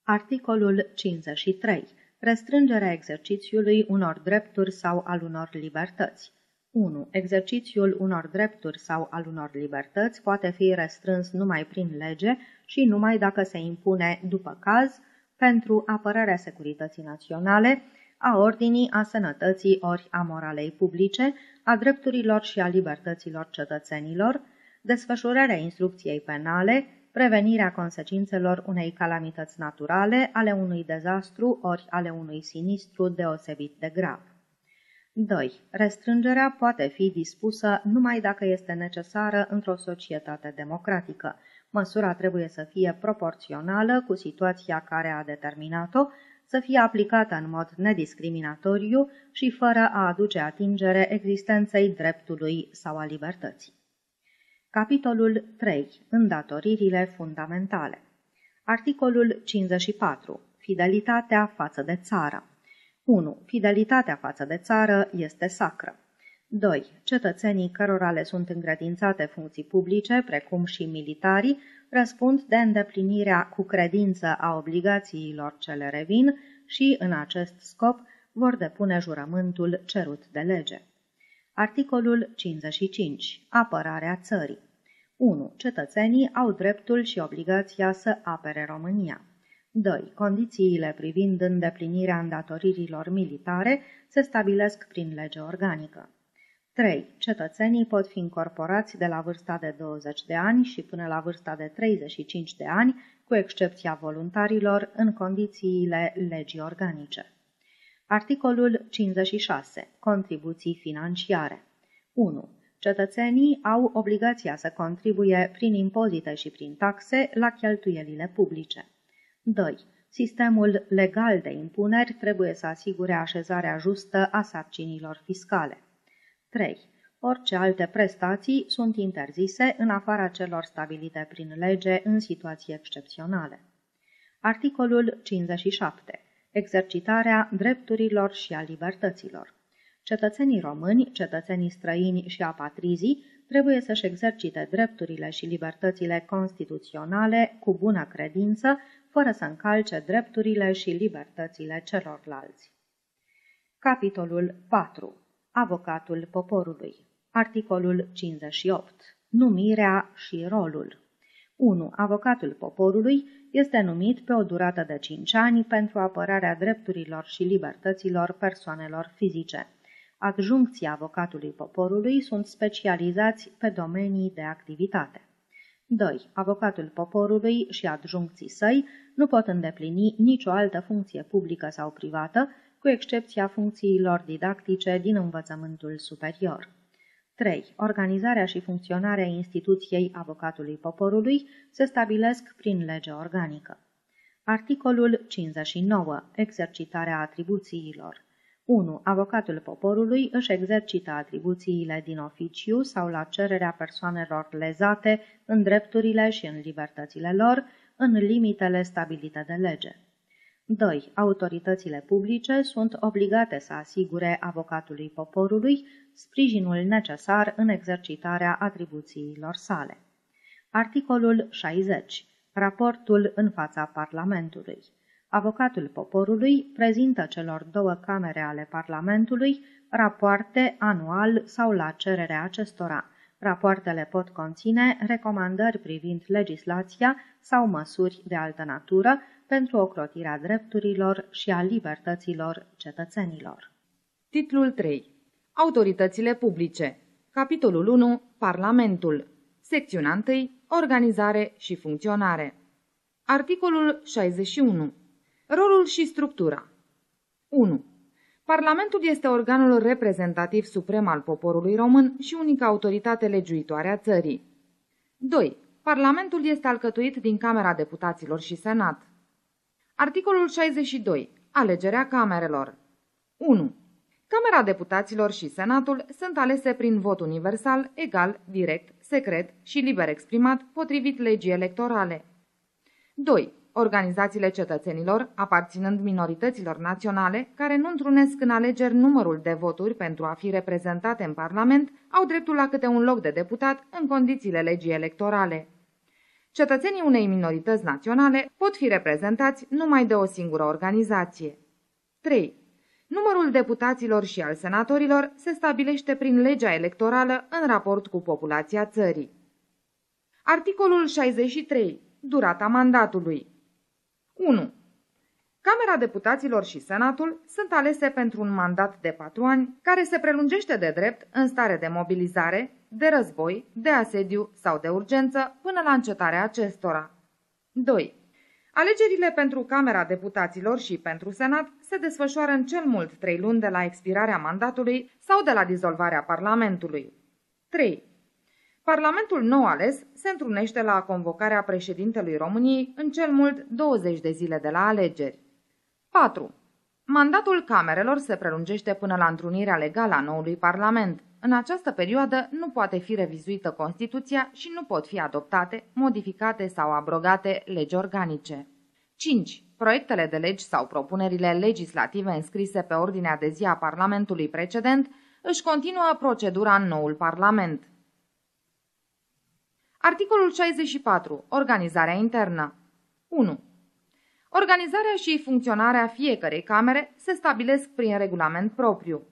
Articolul 53. Restrângerea exercițiului unor drepturi sau al unor libertăți. 1. Exercițiul unor drepturi sau al unor libertăți poate fi restrâns numai prin lege și numai dacă se impune, după caz, pentru apărarea securității naționale, a ordinii, a sănătății ori a moralei publice, a drepturilor și a libertăților cetățenilor, desfășurarea instrucției penale, prevenirea consecințelor unei calamități naturale, ale unui dezastru ori ale unui sinistru deosebit de grav. 2. Restrângerea poate fi dispusă numai dacă este necesară într-o societate democratică. Măsura trebuie să fie proporțională cu situația care a determinat-o, să fie aplicată în mod nediscriminatoriu și fără a aduce atingere existenței dreptului sau a libertății. Capitolul 3. Îndatoririle fundamentale Articolul 54. Fidelitatea față de țară 1. Fidelitatea față de țară este sacră. 2. Cetățenii cărora le sunt încredințate funcții publice, precum și militarii, răspund de îndeplinirea cu credință a obligațiilor ce le revin și, în acest scop, vor depune jurământul cerut de lege. Articolul 55. Apărarea țării 1. Cetățenii au dreptul și obligația să apere România. 2. Condițiile privind îndeplinirea îndatoririlor militare se stabilesc prin lege organică. 3. Cetățenii pot fi incorporați de la vârsta de 20 de ani și până la vârsta de 35 de ani, cu excepția voluntarilor, în condițiile legii organice. Articolul 56. Contribuții financiare 1. Cetățenii au obligația să contribuie prin impozite și prin taxe la cheltuielile publice. 2. Sistemul legal de impuneri trebuie să asigure așezarea justă a sarcinilor fiscale. 3. Orice alte prestații sunt interzise în afara celor stabilite prin lege în situații excepționale. Articolul 57. Exercitarea drepturilor și a libertăților. Cetățenii români, cetățenii străini și apatrizii trebuie să-și exercite drepturile și libertățile constituționale cu bună credință, fără să încalce drepturile și libertățile celorlalți. Capitolul 4. Avocatul poporului Articolul 58. Numirea și rolul 1. Avocatul poporului este numit pe o durată de 5 ani pentru apărarea drepturilor și libertăților persoanelor fizice. Adjuncții avocatului poporului sunt specializați pe domenii de activitate. 2. Avocatul poporului și adjuncții săi nu pot îndeplini nicio altă funcție publică sau privată, cu excepția funcțiilor didactice din învățământul superior. 3. Organizarea și funcționarea instituției avocatului poporului se stabilesc prin lege organică. Articolul 59. Exercitarea atribuțiilor 1. Avocatul poporului își exercită atribuțiile din oficiu sau la cererea persoanelor lezate în drepturile și în libertățile lor, în limitele stabilite de lege. 2. Autoritățile publice sunt obligate să asigure avocatului poporului sprijinul necesar în exercitarea atribuțiilor sale. Articolul 60. Raportul în fața Parlamentului. Avocatul poporului prezintă celor două camere ale Parlamentului rapoarte anual sau la cererea acestora. Rapoartele pot conține recomandări privind legislația sau măsuri de altă natură pentru ocrotirea drepturilor și a libertăților cetățenilor. Titlul 3. Autoritățile publice Capitolul 1. Parlamentul Secțiunea 1. Organizare și funcționare Articolul 61 Rolul și structura 1. Parlamentul este organul reprezentativ suprem al poporului român și unica autoritate legiuitoare a țării. 2. Parlamentul este alcătuit din Camera Deputaților și Senat. Articolul 62. Alegerea camerelor 1. Camera Deputaților și Senatul sunt alese prin vot universal, egal, direct, secret și liber exprimat, potrivit legii electorale. 2. Organizațiile cetățenilor, aparținând minorităților naționale, care nu întrunesc în alegeri numărul de voturi pentru a fi reprezentate în Parlament, au dreptul la câte un loc de deputat în condițiile legii electorale. Cetățenii unei minorități naționale pot fi reprezentați numai de o singură organizație. 3. Numărul deputaților și al senatorilor se stabilește prin legea electorală în raport cu populația țării. Articolul 63. Durata mandatului 1. Camera Deputaților și Senatul sunt alese pentru un mandat de patru ani, care se prelungește de drept în stare de mobilizare, de război, de asediu sau de urgență până la încetarea acestora. 2. Alegerile pentru Camera Deputaților și pentru Senat se desfășoară în cel mult trei luni de la expirarea mandatului sau de la dizolvarea Parlamentului. 3. Parlamentul nou ales se întrunește la convocarea președintelui României în cel mult 20 de zile de la alegeri. 4. Mandatul camerelor se prelungește până la întrunirea legală a noului Parlament. În această perioadă nu poate fi revizuită Constituția și nu pot fi adoptate, modificate sau abrogate legi organice. 5. Proiectele de legi sau propunerile legislative înscrise pe ordinea de zi a Parlamentului precedent își continuă procedura în noul Parlament. Articolul 64. Organizarea internă 1. Organizarea și funcționarea fiecărei camere se stabilesc prin regulament propriu.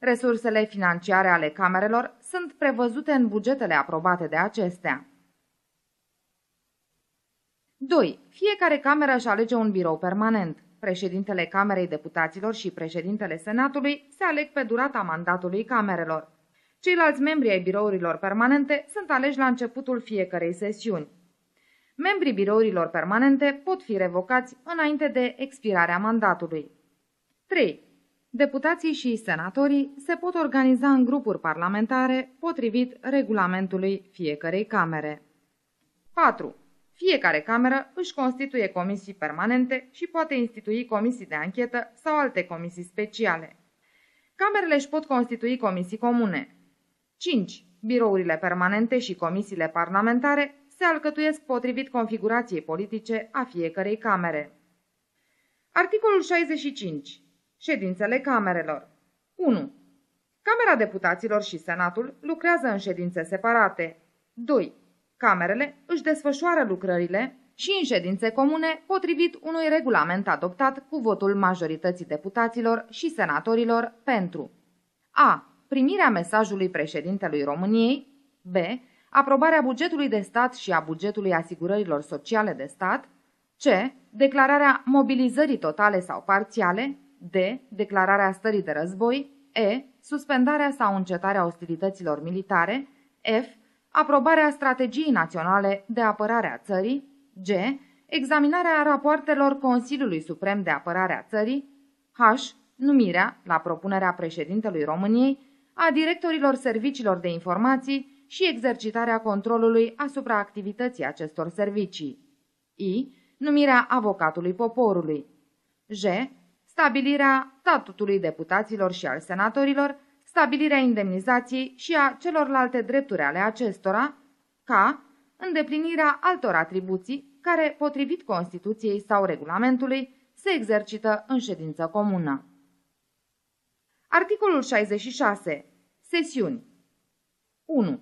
Resursele financiare ale camerelor sunt prevăzute în bugetele aprobate de acestea. 2. Fiecare cameră își alege un birou permanent. Președintele Camerei Deputaților și președintele Senatului se aleg pe durata mandatului camerelor. Ceilalți membri ai birourilor permanente sunt aleși la începutul fiecărei sesiuni. Membrii birourilor permanente pot fi revocați înainte de expirarea mandatului. 3. Deputații și senatorii se pot organiza în grupuri parlamentare potrivit regulamentului fiecarei camere. 4. Fiecare cameră își constituie comisii permanente și poate institui comisii de anchetă sau alte comisii speciale. Camerele își pot constitui comisii comune. 5. Birourile permanente și comisiile parlamentare se alcătuiesc potrivit configurației politice a fiecărei camere. Articolul 65. Ședințele camerelor 1. Camera Deputaților și Senatul lucrează în ședințe separate. 2. Camerele își desfășoară lucrările și în ședințe comune potrivit unui regulament adoptat cu votul majorității deputaților și senatorilor pentru a. Primirea mesajului președintelui României b aprobarea bugetului de stat și a bugetului asigurărilor sociale de stat, C. Declararea mobilizării totale sau parțiale, D. Declararea stării de război, E. Suspendarea sau încetarea ostilităților militare, F. Aprobarea strategiei naționale de apărare a țării, G. Examinarea rapoartelor Consiliului Suprem de Apărare a țării, H. Numirea, la propunerea președintelui României, a directorilor serviciilor de informații și exercitarea controlului asupra activității acestor servicii. I. Numirea avocatului poporului. J. Stabilirea statutului deputaților și al senatorilor, stabilirea indemnizației și a celorlalte drepturi ale acestora, K. Îndeplinirea altor atribuții care, potrivit Constituției sau regulamentului, se exercită în ședință comună. Articolul 66. Sesiuni 1.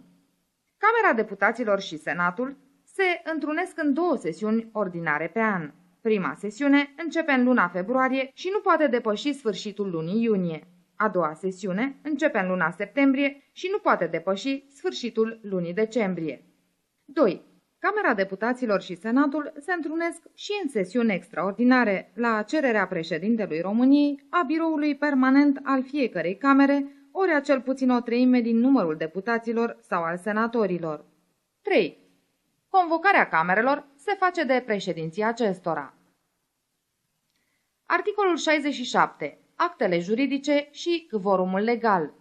Camera Deputaților și Senatul se întrunesc în două sesiuni ordinare pe an. Prima sesiune începe în luna februarie și nu poate depăși sfârșitul lunii iunie. A doua sesiune începe în luna septembrie și nu poate depăși sfârșitul lunii decembrie. 2. Camera Deputaților și Senatul se întrunesc și în sesiuni extraordinare la cererea președintelui României, a biroului permanent al fiecărei camere, ori a cel puțin o treime din numărul deputaților sau al senatorilor. 3. Convocarea camerelor se face de președinția acestora. Articolul 67. Actele juridice și cvorumul legal.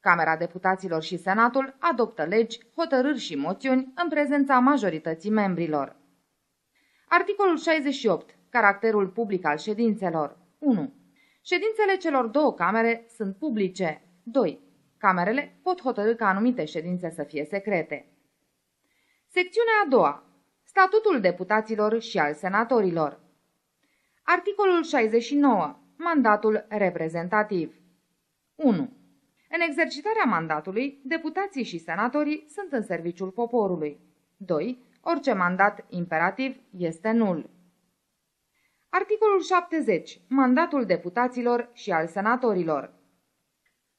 Camera Deputaților și Senatul adoptă legi, hotărâri și moțiuni în prezența majorității membrilor. Articolul 68. Caracterul public al ședințelor. 1. Ședințele celor două camere sunt publice. 2. Camerele pot hotărâ ca anumite ședințe să fie secrete. Secțiunea a doua. Statutul deputaților și al senatorilor. Articolul 69. Mandatul reprezentativ. 1. În exercitarea mandatului, deputații și senatorii sunt în serviciul poporului. 2. Orice mandat imperativ este nul. Articolul 70. Mandatul deputaților și al senatorilor.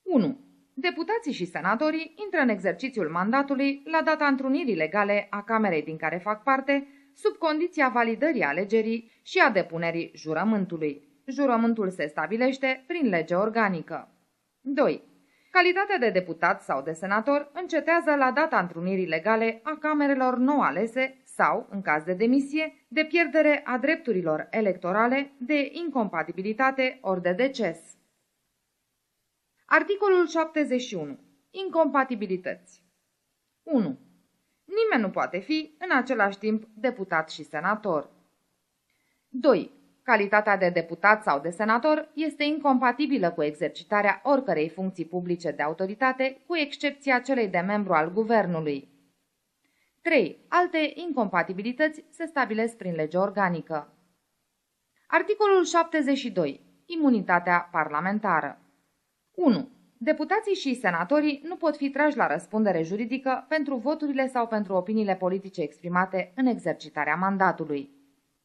1. Deputații și senatorii intră în exercițiul mandatului la data întrunirii legale a Camerei din care fac parte, sub condiția validării alegerii și a depunerii jurământului. Jurământul se stabilește prin lege organică. 2. Calitatea de deputat sau de senator încetează la data întrunirii legale a camerelor nou alese sau, în caz de demisie, de pierdere a drepturilor electorale, de incompatibilitate ori de deces. Articolul 71. Incompatibilități 1. Nimeni nu poate fi în același timp deputat și senator. 2. Calitatea de deputat sau de senator este incompatibilă cu exercitarea oricărei funcții publice de autoritate, cu excepția celei de membru al guvernului. 3. Alte incompatibilități se stabilesc prin lege organică. Articolul 72. Imunitatea parlamentară 1. Deputații și senatorii nu pot fi trași la răspundere juridică pentru voturile sau pentru opiniile politice exprimate în exercitarea mandatului.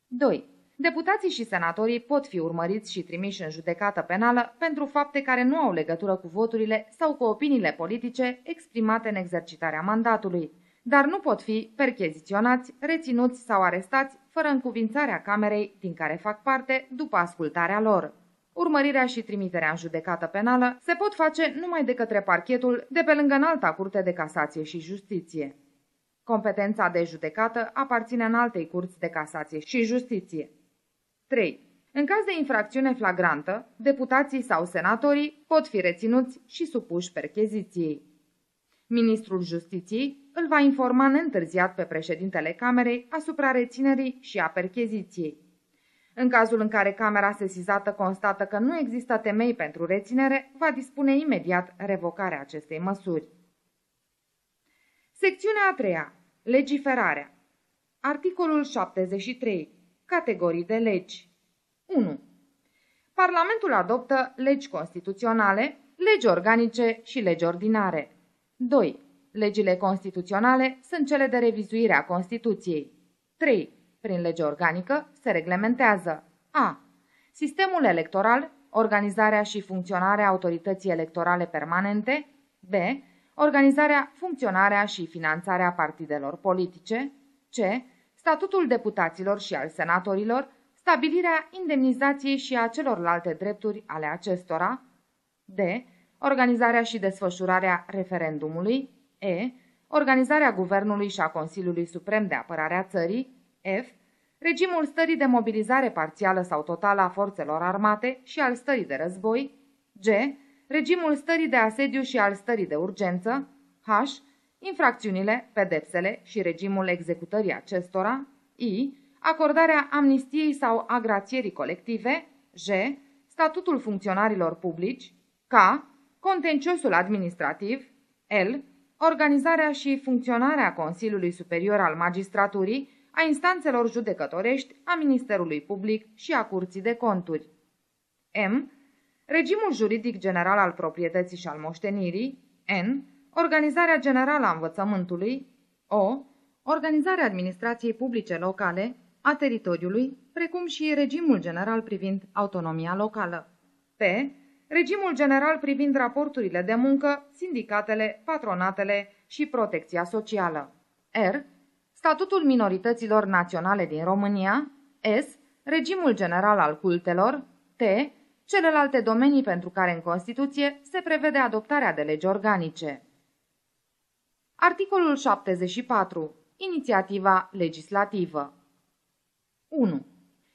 2. Deputații și senatorii pot fi urmăriți și trimiși în judecată penală pentru fapte care nu au legătură cu voturile sau cu opiniile politice exprimate în exercitarea mandatului, dar nu pot fi percheziționați, reținuți sau arestați fără încuvințarea camerei din care fac parte după ascultarea lor. Urmărirea și trimiterea în judecată penală se pot face numai de către parchetul de pe lângă înalta curte de casație și justiție. Competența de judecată aparține în altei curți de casație și justiție. 3. În caz de infracțiune flagrantă, deputații sau senatorii pot fi reținuți și supuși percheziției. Ministrul Justiției îl va informa neîntârziat pe președintele Camerei asupra reținerii și a percheziției. În cazul în care Camera sesizată constată că nu există temei pentru reținere, va dispune imediat revocarea acestei măsuri. Secțiunea a treia. Legiferarea. Articolul 73. Categorii de legi 1. Parlamentul adoptă legi constituționale, legi organice și legi ordinare. 2. Legile constituționale sunt cele de revizuire a Constituției. 3. Prin lege organică se reglementează a. Sistemul electoral, organizarea și funcționarea autorității electorale permanente, b. Organizarea, funcționarea și finanțarea partidelor politice, c. Statutul deputaților și al senatorilor, stabilirea indemnizației și a celorlalte drepturi ale acestora, d. Organizarea și desfășurarea referendumului, e. Organizarea Guvernului și a Consiliului Suprem de Apărare a Țării, F. Regimul stării de mobilizare parțială sau totală a forțelor armate și al stării de război, G. Regimul stării de asediu și al stării de urgență, H. Infracțiunile, pedepsele și regimul executării acestora, I. Acordarea amnistiei sau a grațierii colective, J. Statutul funcționarilor publici, K. Contenciosul administrativ, L. Organizarea și funcționarea Consiliului Superior al Magistraturii, a instanțelor judecătorești, a Ministerului Public și a Curții de Conturi. M. Regimul juridic general al proprietății și al moștenirii. N. Organizarea generală a învățământului. O. Organizarea administrației publice locale, a teritoriului, precum și regimul general privind autonomia locală. P. Regimul general privind raporturile de muncă, sindicatele, patronatele și protecția socială. R statutul minorităților naționale din România, S. regimul general al cultelor, T. celelalte domenii pentru care în Constituție se prevede adoptarea de legi organice. Articolul 74. Inițiativa legislativă 1.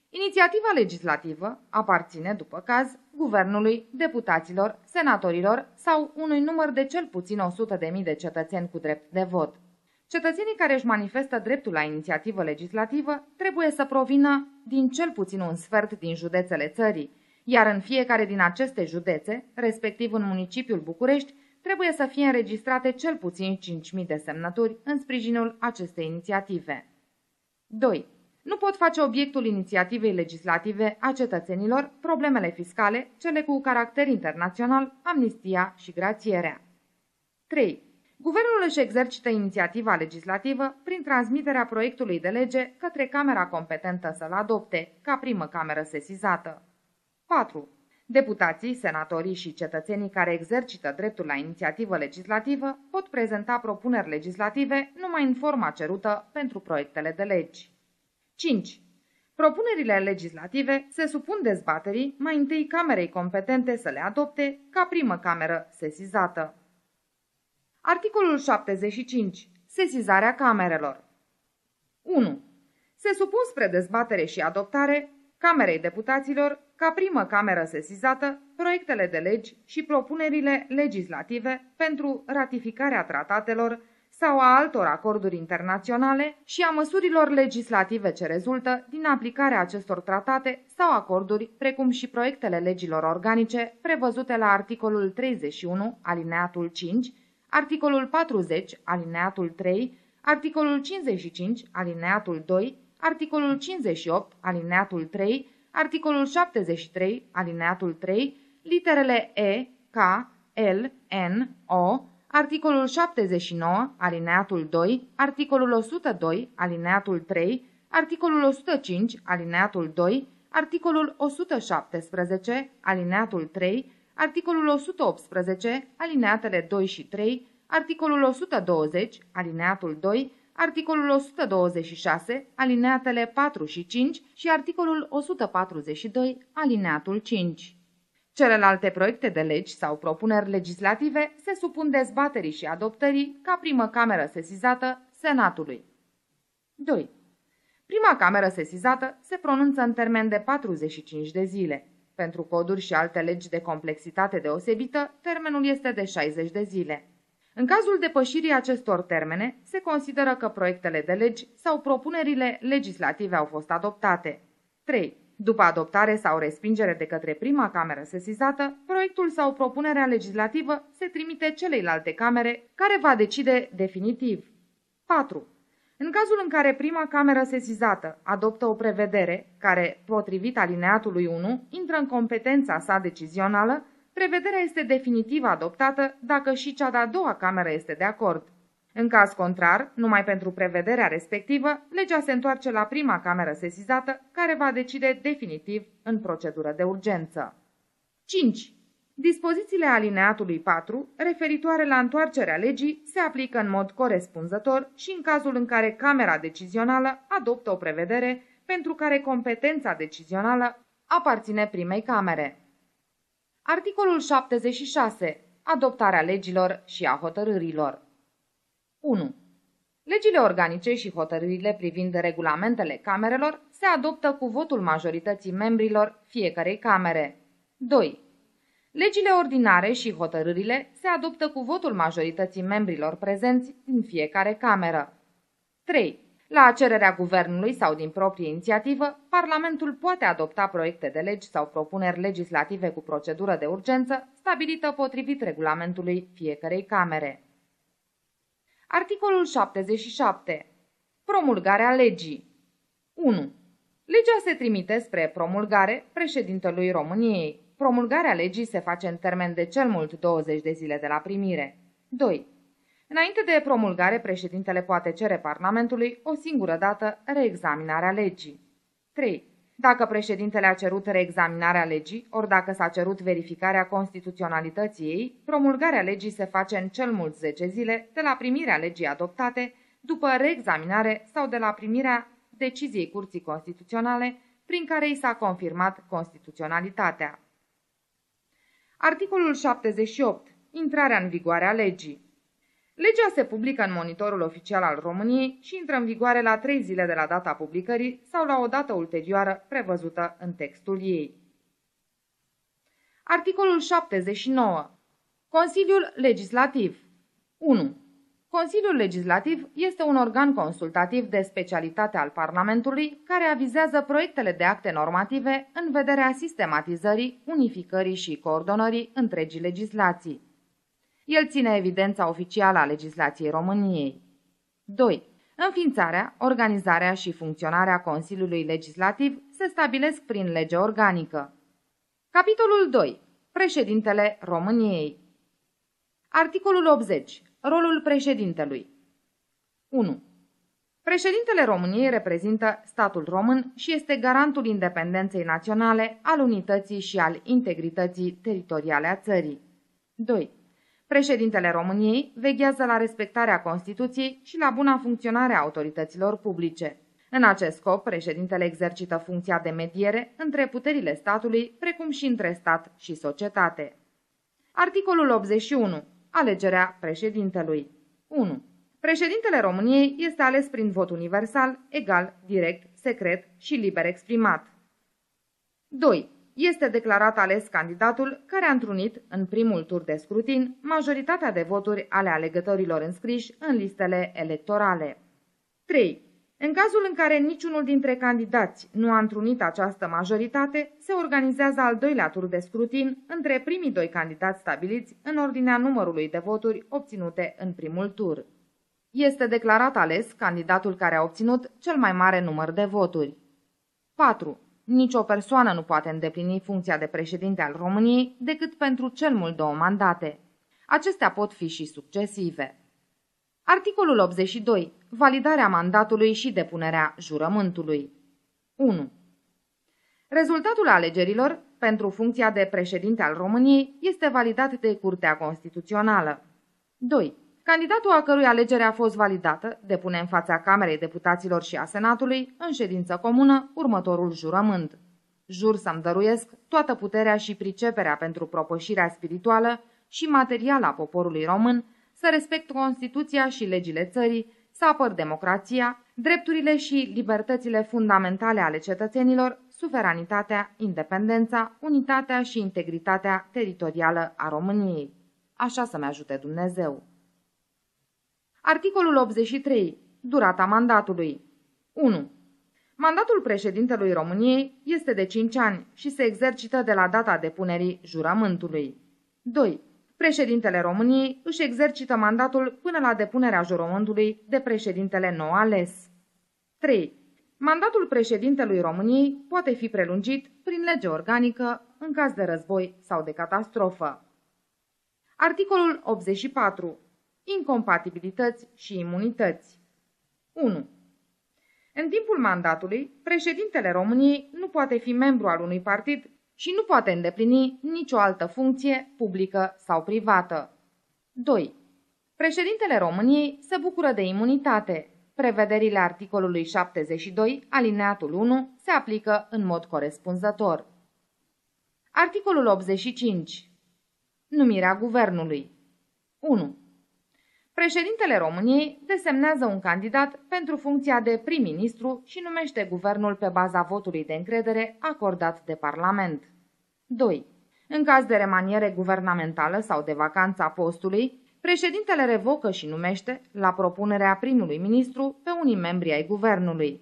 Inițiativa legislativă aparține, după caz, guvernului, deputaților, senatorilor sau unui număr de cel puțin 100.000 de cetățeni cu drept de vot. Cetățenii care își manifestă dreptul la inițiativă legislativă trebuie să provină din cel puțin un sfert din județele țării, iar în fiecare din aceste județe, respectiv în municipiul București, trebuie să fie înregistrate cel puțin 5.000 de semnături în sprijinul acestei inițiative. 2. Nu pot face obiectul inițiativei legislative a cetățenilor problemele fiscale, cele cu caracter internațional, amnistia și grațierea. 3. Guvernul își exercită inițiativa legislativă prin transmiterea proiectului de lege către Camera competentă să-l adopte, ca primă cameră sesizată. 4. Deputații, senatorii și cetățenii care exercită dreptul la inițiativă legislativă pot prezenta propuneri legislative numai în forma cerută pentru proiectele de legi. 5. Propunerile legislative se supun dezbaterii mai întâi camerei competente să le adopte ca primă cameră sesizată. Articolul 75. Sesizarea camerelor 1. Se supun spre dezbatere și adoptare Camerei Deputaților, ca primă cameră sesizată, proiectele de legi și propunerile legislative pentru ratificarea tratatelor sau a altor acorduri internaționale și a măsurilor legislative ce rezultă din aplicarea acestor tratate sau acorduri, precum și proiectele legilor organice prevăzute la articolul 31, alineatul 5, articolul 40, alineatul 3, articolul 55, alineatul 2, articolul 58, alineatul 3, articolul 73, alineatul 3, literele E, K, L, N, O, articolul 79, alineatul 2, articolul 102, alineatul 3, articolul 105, alineatul 2, articolul 117, alineatul 3, articolul 118, alineatele 2 și 3, articolul 120, alineatul 2, articolul 126, alineatele 4 și 5 și articolul 142, alineatul 5. Celelalte proiecte de legi sau propuneri legislative se supun dezbaterii și adoptării ca primă cameră sesizată Senatului. 2. Prima cameră sesizată se pronunță în termen de 45 de zile. Pentru coduri și alte legi de complexitate deosebită, termenul este de 60 de zile. În cazul depășirii acestor termene, se consideră că proiectele de legi sau propunerile legislative au fost adoptate. 3. După adoptare sau respingere de către prima cameră sesizată, proiectul sau propunerea legislativă se trimite celeilalte camere, care va decide definitiv. 4. În cazul în care prima cameră sesizată adoptă o prevedere care, potrivit alineatului 1, intră în competența sa decizională, prevederea este definitiv adoptată dacă și cea de-a doua cameră este de acord. În caz contrar, numai pentru prevederea respectivă, legea se întoarce la prima cameră sesizată, care va decide definitiv în procedură de urgență. 5. Dispozițiile alineatului 4, referitoare la întoarcerea legii, se aplică în mod corespunzător și în cazul în care Camera Decizională adoptă o prevedere pentru care competența decizională aparține primei camere. Articolul 76. Adoptarea legilor și a hotărârilor 1. Legile organice și hotărârile privind regulamentele camerelor se adoptă cu votul majorității membrilor fiecarei camere. 2. Legile ordinare și hotărârile se adoptă cu votul majorității membrilor prezenți din fiecare cameră. 3. La cererea guvernului sau din proprie inițiativă, Parlamentul poate adopta proiecte de legi sau propuneri legislative cu procedură de urgență, stabilită potrivit regulamentului fiecărei camere. Articolul 77. Promulgarea legii 1. Legea se trimite spre promulgare președintelui României. Promulgarea legii se face în termen de cel mult 20 de zile de la primire. 2. Înainte de promulgare, președintele poate cere Parlamentului o singură dată reexaminarea legii. 3. Dacă președintele a cerut reexaminarea legii, ori dacă s-a cerut verificarea constituționalității ei, promulgarea legii se face în cel mult 10 zile de la primirea legii adoptate, după reexaminare sau de la primirea deciziei Curții Constituționale, prin care i s-a confirmat constituționalitatea. Articolul 78. Intrarea în vigoare a legii. Legea se publică în monitorul oficial al României și intră în vigoare la trei zile de la data publicării sau la o dată ulterioară prevăzută în textul ei. Articolul 79. Consiliul Legislativ 1. Consiliul Legislativ este un organ consultativ de specialitate al Parlamentului care avizează proiectele de acte normative în vederea sistematizării, unificării și coordonării întregii legislații. El ține evidența oficială a legislației României. 2. Înființarea, organizarea și funcționarea Consiliului Legislativ se stabilesc prin lege organică. Capitolul 2. Președintele României Articolul 80. Rolul președintelui 1. Președintele României reprezintă statul român și este garantul independenței naționale, al unității și al integrității teritoriale a țării. 2. Președintele României veghează la respectarea Constituției și la buna funcționare a autorităților publice. În acest scop, președintele exercită funcția de mediere între puterile statului, precum și între stat și societate. Articolul 81. Alegerea președintelui 1. Președintele României este ales prin vot universal, egal, direct, secret și liber exprimat. 2. Este declarat ales candidatul care a întrunit, în primul tur de scrutin, majoritatea de voturi ale alegătorilor înscriși în listele electorale. 3. În cazul în care niciunul dintre candidați nu a întrunit această majoritate, se organizează al doilea tur de scrutin între primii doi candidați stabiliți în ordinea numărului de voturi obținute în primul tur. Este declarat ales candidatul care a obținut cel mai mare număr de voturi. 4. Nicio persoană nu poate îndeplini funcția de președinte al României decât pentru cel mult două mandate. Acestea pot fi și succesive. Articolul 82. Validarea mandatului și depunerea jurământului. 1. Rezultatul alegerilor pentru funcția de președinte al României este validat de Curtea Constituțională. 2. Candidatul a cărui alegere a fost validată depune în fața Camerei Deputaților și a Senatului, în ședință comună, următorul jurământ. Jur să-mi dăruiesc toată puterea și priceperea pentru propășirea spirituală și materială a poporului român, să respect Constituția și legile țării, să apăr democrația, drepturile și libertățile fundamentale ale cetățenilor, suveranitatea, independența, unitatea și integritatea teritorială a României. Așa să-mi ajute Dumnezeu. Articolul 83. Durata mandatului 1. Mandatul președintelui României este de 5 ani și se exercită de la data depunerii jurământului. 2. Președintele României își exercită mandatul până la depunerea jurământului de președintele nou ales. 3. Mandatul președintelui României poate fi prelungit prin lege organică în caz de război sau de catastrofă. Articolul 84. Incompatibilități și imunități 1. În timpul mandatului, președintele României nu poate fi membru al unui partid și nu poate îndeplini nicio altă funcție publică sau privată. 2. Președintele României se bucură de imunitate. Prevederile articolului 72, alineatul 1, se aplică în mod corespunzător. Articolul 85. Numirea guvernului 1. Președintele României desemnează un candidat pentru funcția de prim-ministru și numește guvernul pe baza votului de încredere acordat de Parlament. 2. În caz de remaniere guvernamentală sau de vacanța postului, președintele revocă și numește, la propunerea primului ministru, pe unii membri ai guvernului.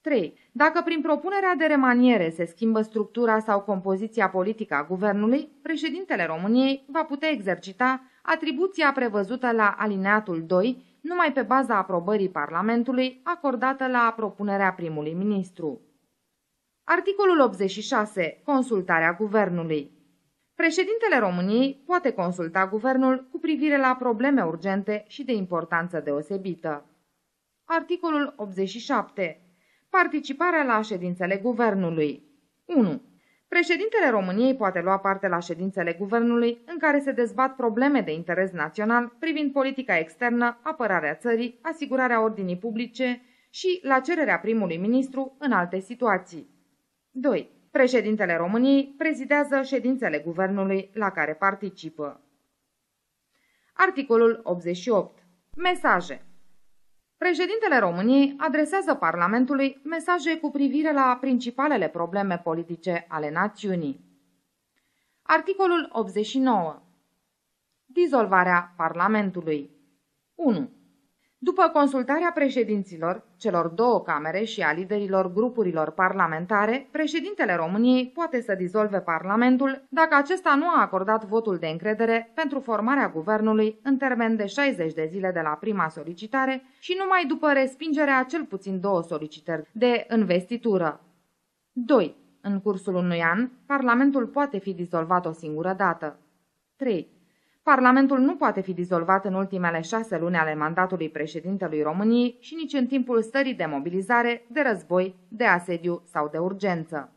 3. Dacă prin propunerea de remaniere se schimbă structura sau compoziția politică a guvernului, președintele României va putea exercita atribuția prevăzută la alineatul 2 numai pe baza aprobării Parlamentului acordată la propunerea primului ministru. Articolul 86. Consultarea guvernului Președintele României poate consulta guvernul cu privire la probleme urgente și de importanță deosebită. Articolul 87. Participarea la ședințele guvernului 1. Președintele României poate lua parte la ședințele guvernului în care se dezbat probleme de interes național privind politica externă, apărarea țării, asigurarea ordinii publice și, la cererea primului ministru, în alte situații. 2. Președintele României prezidează ședințele guvernului la care participă. Articolul 88. Mesaje Președintele României adresează Parlamentului mesaje cu privire la principalele probleme politice ale națiunii. Articolul 89. Dizolvarea Parlamentului 1. După consultarea președinților celor două camere și a liderilor grupurilor parlamentare, președintele României poate să dizolve Parlamentul dacă acesta nu a acordat votul de încredere pentru formarea guvernului în termen de 60 de zile de la prima solicitare și numai după respingerea cel puțin două solicitări de investitură. 2. În cursul unui an, Parlamentul poate fi dizolvat o singură dată. 3. Parlamentul nu poate fi dizolvat în ultimele șase luni ale mandatului președintelui României și nici în timpul stării de mobilizare, de război, de asediu sau de urgență.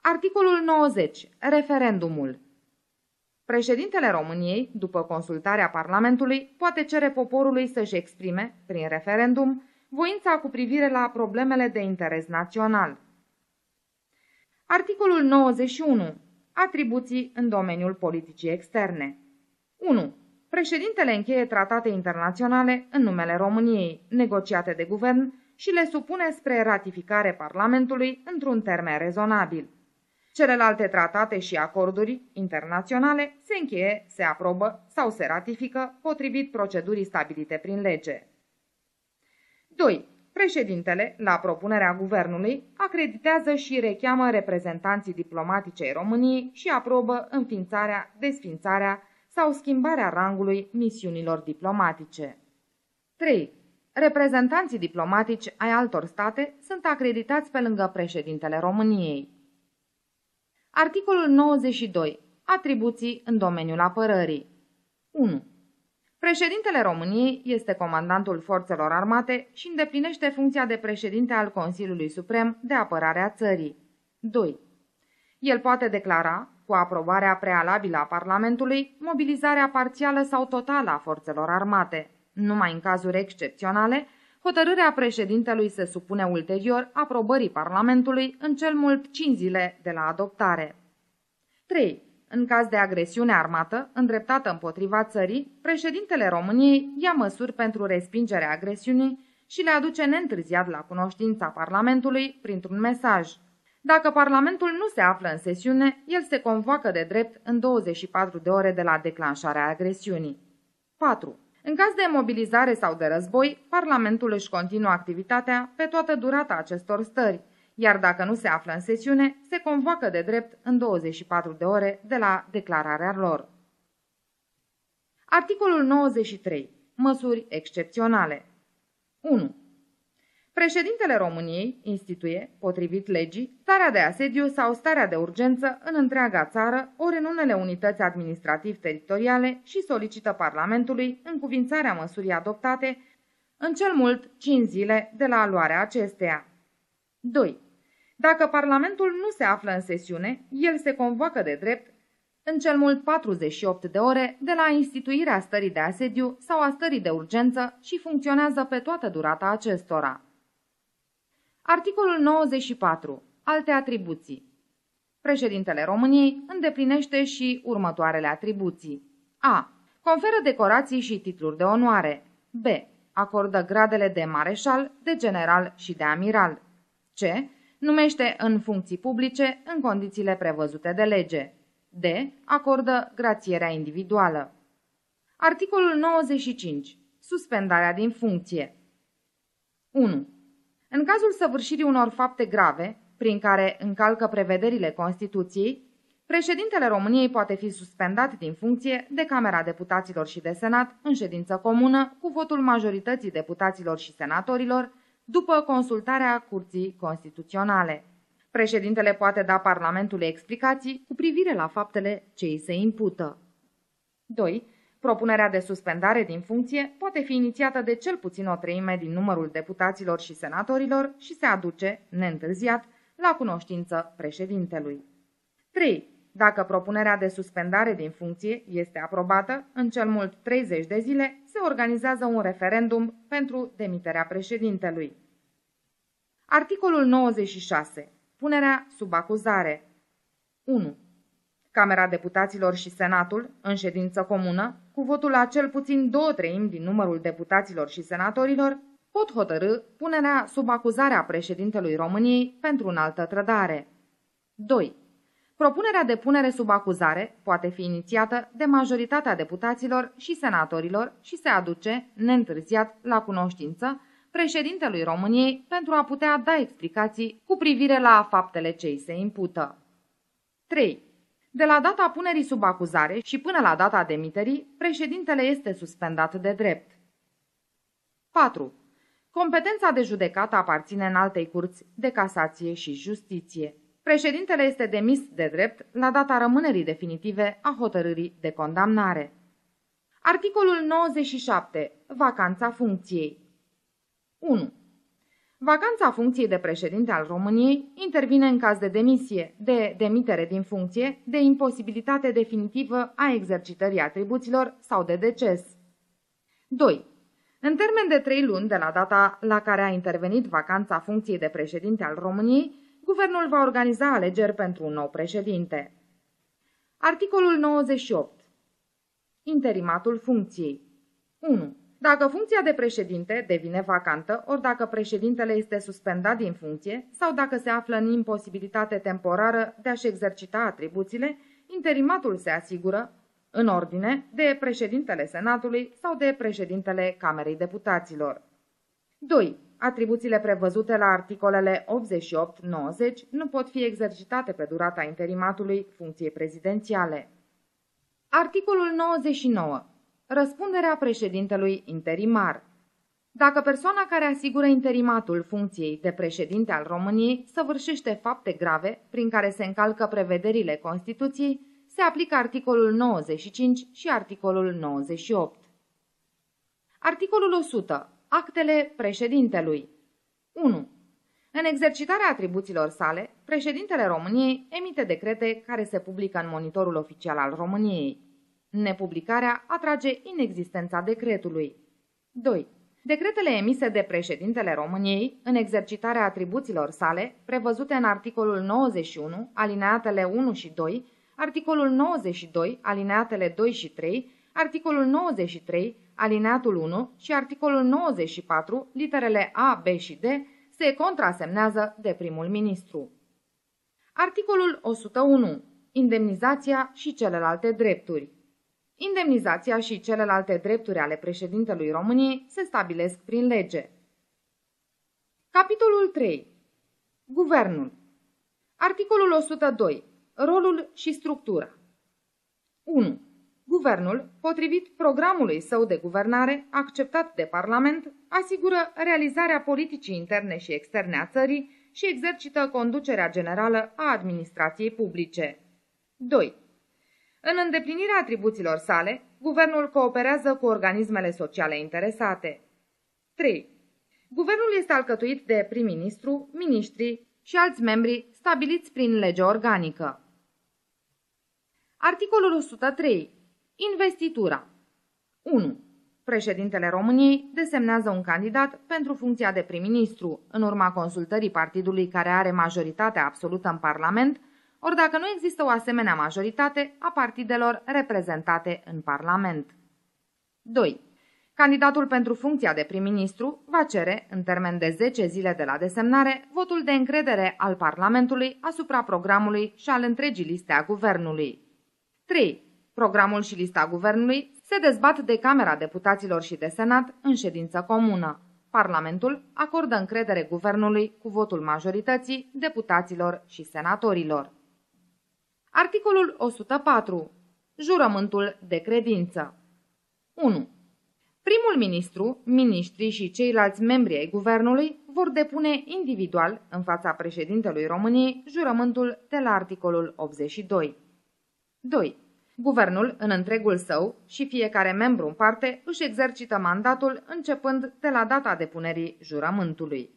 Articolul 90. Referendumul Președintele României, după consultarea Parlamentului, poate cere poporului să-și exprime, prin referendum, voința cu privire la problemele de interes național. Articolul 91. Atribuții în domeniul politicii externe. 1. Președintele încheie tratate internaționale în numele României, negociate de guvern, și le supune spre ratificare Parlamentului într-un termen rezonabil. Celelalte tratate și acorduri internaționale se încheie, se aprobă sau se ratifică potrivit procedurii stabilite prin lege. 2. Președintele, la propunerea guvernului, acreditează și recheamă reprezentanții diplomatice ai României și aprobă înființarea, desfințarea sau schimbarea rangului misiunilor diplomatice. 3. Reprezentanții diplomatici ai altor state sunt acreditați pe lângă președintele României. Articolul 92. Atribuții în domeniul apărării 1. Președintele României este comandantul forțelor armate și îndeplinește funcția de președinte al Consiliului Suprem de Apărare a țării. 2. El poate declara, cu aprobarea prealabilă a Parlamentului, mobilizarea parțială sau totală a forțelor armate. Numai în cazuri excepționale, hotărârea președintelui se supune ulterior aprobării Parlamentului în cel mult 5 zile de la adoptare. 3. În caz de agresiune armată îndreptată împotriva țării, președintele României ia măsuri pentru respingerea agresiunii și le aduce neîntârziat la cunoștința Parlamentului printr-un mesaj. Dacă Parlamentul nu se află în sesiune, el se convoacă de drept în 24 de ore de la declanșarea agresiunii. 4. În caz de mobilizare sau de război, Parlamentul își continuă activitatea pe toată durata acestor stări, iar dacă nu se află în sesiune, se convoacă de drept în 24 de ore de la declararea lor. Articolul 93. Măsuri excepționale 1. Președintele României instituie, potrivit legii, starea de asediu sau starea de urgență în întreaga țară, ori în unele unități administrativ-teritoriale și solicită Parlamentului încuvințarea măsurii adoptate în cel mult 5 zile de la luarea acesteia. 2. Dacă Parlamentul nu se află în sesiune, el se convoacă de drept în cel mult 48 de ore de la instituirea stării de asediu sau a stării de urgență și funcționează pe toată durata acestora. Articolul 94. Alte atribuții. Președintele României îndeplinește și următoarele atribuții. A. Conferă decorații și titluri de onoare. B. Acordă gradele de mareșal, de general și de amiral. C numește în funcții publice în condițiile prevăzute de lege. D. Acordă grațierea individuală. Articolul 95. Suspendarea din funcție 1. În cazul săvârșirii unor fapte grave, prin care încalcă prevederile Constituției, președintele României poate fi suspendat din funcție de Camera Deputaților și de Senat în ședință comună cu votul majorității deputaților și senatorilor după consultarea Curții Constituționale. Președintele poate da Parlamentului explicații cu privire la faptele ce îi se impută. 2. Propunerea de suspendare din funcție poate fi inițiată de cel puțin o treime din numărul deputaților și senatorilor și se aduce, neîntârziat, la cunoștință președintelui. 3. Dacă propunerea de suspendare din funcție este aprobată, în cel mult 30 de zile se organizează un referendum pentru demiterea președintelui. Articolul 96. Punerea sub acuzare 1. Camera Deputaților și Senatul, în ședință comună, cu votul la cel puțin două treimi din numărul deputaților și senatorilor, pot hotărâ punerea sub acuzare a președintelui României pentru înaltă trădare. 2. Propunerea de punere sub acuzare poate fi inițiată de majoritatea deputaților și senatorilor și se aduce, neîntârziat, la cunoștință președintelui României pentru a putea da explicații cu privire la faptele ce îi se impută. 3. De la data punerii sub acuzare și până la data demiterii, președintele este suspendat de drept. 4. Competența de judecată aparține în altei curți de casație și justiție. Președintele este demis de drept la data rămânerii definitive a hotărârii de condamnare. Articolul 97. Vacanța funcției 1. Vacanța funcției de președinte al României intervine în caz de demisie, de demitere din funcție, de imposibilitate definitivă a exercitării atribuțiilor sau de deces. 2. În termen de trei luni de la data la care a intervenit vacanța funcției de președinte al României, guvernul va organiza alegeri pentru un nou președinte. Articolul 98. Interimatul funcției 1. Dacă funcția de președinte devine vacantă, ori dacă președintele este suspendat din funcție sau dacă se află în imposibilitate temporară de a-și exercita atribuțiile, interimatul se asigură, în ordine, de președintele Senatului sau de președintele Camerei Deputaților. 2. Atribuțiile prevăzute la articolele 88-90 nu pot fi exercitate pe durata interimatului funcției prezidențiale. Articolul 99. Răspunderea președintelui interimar. Dacă persoana care asigură interimatul funcției de președinte al României săvârșește fapte grave prin care se încalcă prevederile Constituției, se aplică articolul 95 și articolul 98. Articolul 100. Actele președintelui 1. În exercitarea atribuțiilor sale, președintele României emite decrete care se publică în monitorul oficial al României. Nepublicarea atrage inexistența decretului. 2. Decretele emise de președintele României în exercitarea atribuțiilor sale, prevăzute în articolul 91, alineatele 1 și 2, articolul 92, alineatele 2 și 3, articolul 93, alineatul 1 și articolul 94, literele A, B și D, se contrasemnează de primul ministru. Articolul 101. Indemnizația și celelalte drepturi. Indemnizația și celelalte drepturi ale președintelui României se stabilesc prin lege. Capitolul 3. Guvernul. Articolul 102. Rolul și structura. 1. Guvernul, potrivit programului său de guvernare, acceptat de Parlament, asigură realizarea politicii interne și externe a țării și exercită conducerea generală a administrației publice. 2. În îndeplinirea atribuțiilor sale, guvernul cooperează cu organismele sociale interesate. 3. Guvernul este alcătuit de prim-ministru, miniștri și alți membri stabiliți prin lege organică. Articolul 103. Investitura 1. Președintele României desemnează un candidat pentru funcția de prim-ministru, în urma consultării partidului care are majoritatea absolută în Parlament, ori dacă nu există o asemenea majoritate a partidelor reprezentate în Parlament. 2. Candidatul pentru funcția de prim-ministru va cere, în termen de 10 zile de la desemnare, votul de încredere al Parlamentului asupra programului și al întregii liste a guvernului. 3. Programul și lista guvernului se dezbat de Camera Deputaților și de Senat în ședință comună. Parlamentul acordă încredere guvernului cu votul majorității deputaților și senatorilor. Articolul 104. Jurământul de credință 1. Primul ministru, miniștrii și ceilalți membri ai guvernului vor depune individual în fața președintelui României jurământul de la articolul 82. 2. Guvernul, în întregul său, și fiecare membru în parte, își exercită mandatul începând de la data depunerii jurământului.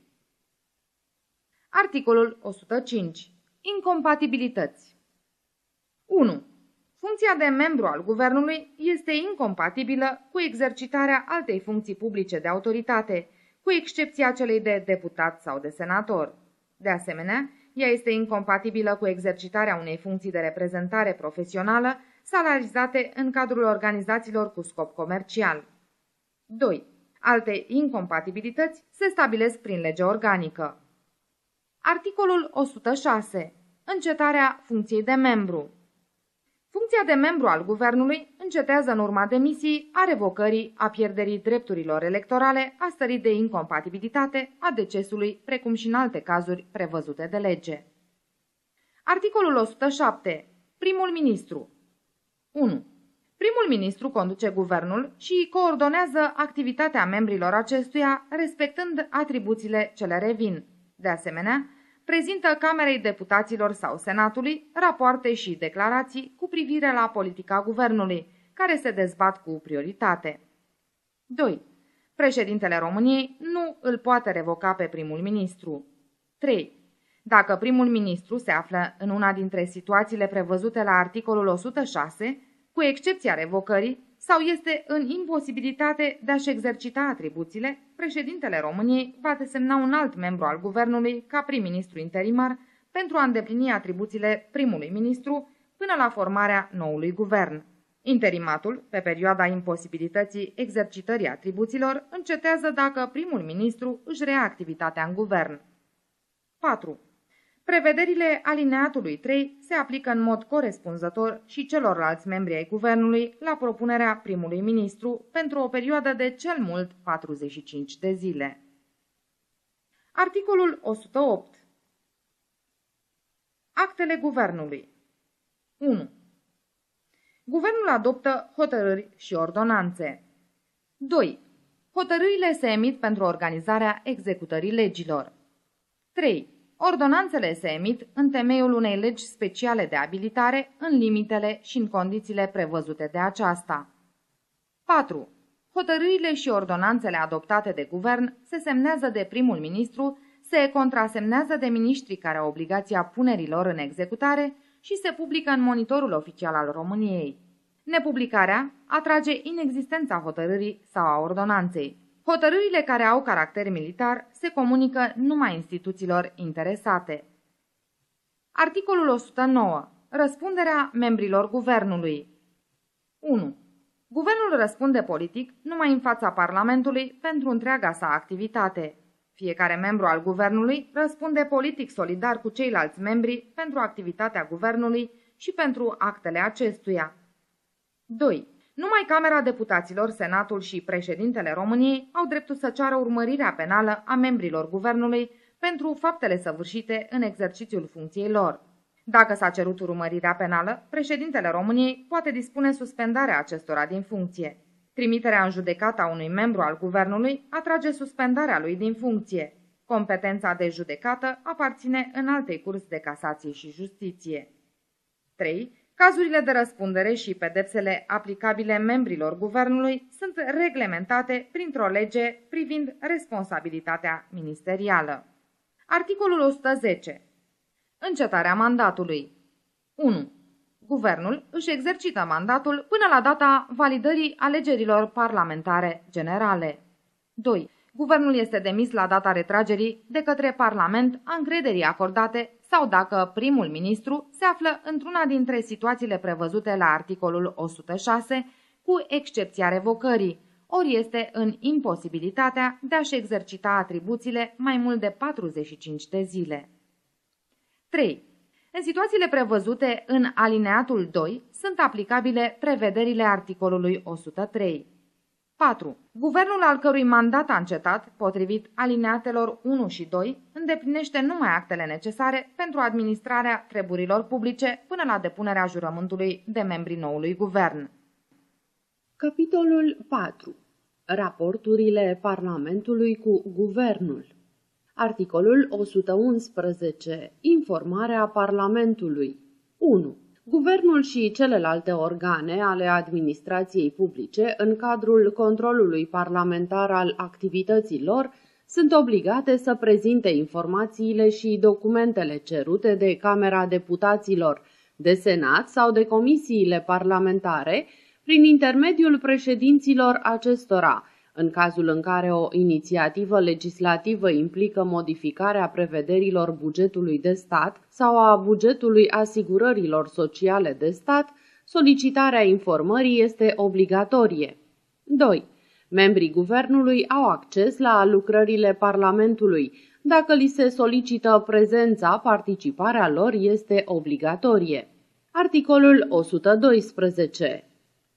Articolul 105. Incompatibilități 1. Funcția de membru al guvernului este incompatibilă cu exercitarea altei funcții publice de autoritate, cu excepția celei de deputat sau de senator. De asemenea, ea este incompatibilă cu exercitarea unei funcții de reprezentare profesională salarizate în cadrul organizațiilor cu scop comercial. 2. Alte incompatibilități se stabilesc prin lege organică. Articolul 106. Încetarea funcției de membru. Funcția de membru al guvernului încetează în urma demisiei, a revocării, a pierderii drepturilor electorale, a stării de incompatibilitate, a decesului, precum și în alte cazuri prevăzute de lege. Articolul 107. Primul ministru 1. Primul ministru conduce guvernul și coordonează activitatea membrilor acestuia, respectând atribuțiile ce le revin. De asemenea, prezintă Camerei Deputaților sau Senatului rapoarte și declarații cu privire la politica guvernului, care se dezbat cu prioritate. 2. Președintele României nu îl poate revoca pe primul ministru. 3. Dacă primul ministru se află în una dintre situațiile prevăzute la articolul 106, cu excepția revocării, sau este în imposibilitate de a-și exercita atribuțiile, președintele României va desemna un alt membru al guvernului ca prim-ministru interimar pentru a îndeplini atribuțiile primului ministru până la formarea noului guvern. Interimatul, pe perioada imposibilității exercitării atribuțiilor, încetează dacă primul ministru își rea activitatea în guvern. 4. Prevederile alineatului 3 se aplică în mod corespunzător și celorlalți membri ai guvernului la propunerea primului ministru pentru o perioadă de cel mult 45 de zile. Articolul 108 Actele guvernului 1. Guvernul adoptă hotărâri și ordonanțe. 2. Hotărârile se emit pentru organizarea executării legilor. 3. Ordonanțele se emit în temeiul unei legi speciale de abilitare, în limitele și în condițiile prevăzute de aceasta. 4. Hotărârile și ordonanțele adoptate de guvern se semnează de primul ministru, se contrasemnează de miniștrii care au obligația punerilor în executare și se publică în monitorul oficial al României. Nepublicarea atrage inexistența hotărârii sau a ordonanței. Hotărârile care au caracter militar se comunică numai instituțiilor interesate. Articolul 109. Răspunderea membrilor guvernului 1. Guvernul răspunde politic numai în fața Parlamentului pentru întreaga sa activitate. Fiecare membru al guvernului răspunde politic solidar cu ceilalți membri pentru activitatea guvernului și pentru actele acestuia. 2. Numai Camera Deputaților, Senatul și președintele României au dreptul să ceară urmărirea penală a membrilor guvernului pentru faptele săvârșite în exercițiul funcției lor. Dacă s-a cerut urmărirea penală, președintele României poate dispune suspendarea acestora din funcție. Trimiterea în judecată a unui membru al guvernului atrage suspendarea lui din funcție. Competența de judecată aparține în altei curs de casație și justiție. 3. Cazurile de răspundere și pedepsele aplicabile membrilor guvernului sunt reglementate printr-o lege privind responsabilitatea ministerială. Articolul 110. Încetarea mandatului 1. Guvernul își exercită mandatul până la data validării alegerilor parlamentare generale. 2. Guvernul este demis la data retragerii de către Parlament a încrederii acordate sau dacă primul ministru se află într-una dintre situațiile prevăzute la articolul 106, cu excepția revocării, ori este în imposibilitatea de a-și exercita atribuțiile mai mult de 45 de zile. 3. În situațiile prevăzute în alineatul 2 sunt aplicabile prevederile articolului 103. 4. Guvernul al cărui mandat a încetat, potrivit alineatelor 1 și 2, îndeplinește numai actele necesare pentru administrarea treburilor publice până la depunerea jurământului de membrii noului guvern. Capitolul 4. Raporturile Parlamentului cu Guvernul Articolul 111. Informarea Parlamentului 1. Guvernul și celelalte organe ale administrației publice, în cadrul controlului parlamentar al activităților, sunt obligate să prezinte informațiile și documentele cerute de Camera Deputaților, de Senat sau de comisiile parlamentare, prin intermediul președinților acestora, în cazul în care o inițiativă legislativă implică modificarea prevederilor bugetului de stat sau a bugetului asigurărilor sociale de stat, solicitarea informării este obligatorie. 2. Membrii guvernului au acces la lucrările Parlamentului. Dacă li se solicită prezența, participarea lor este obligatorie. Articolul 112.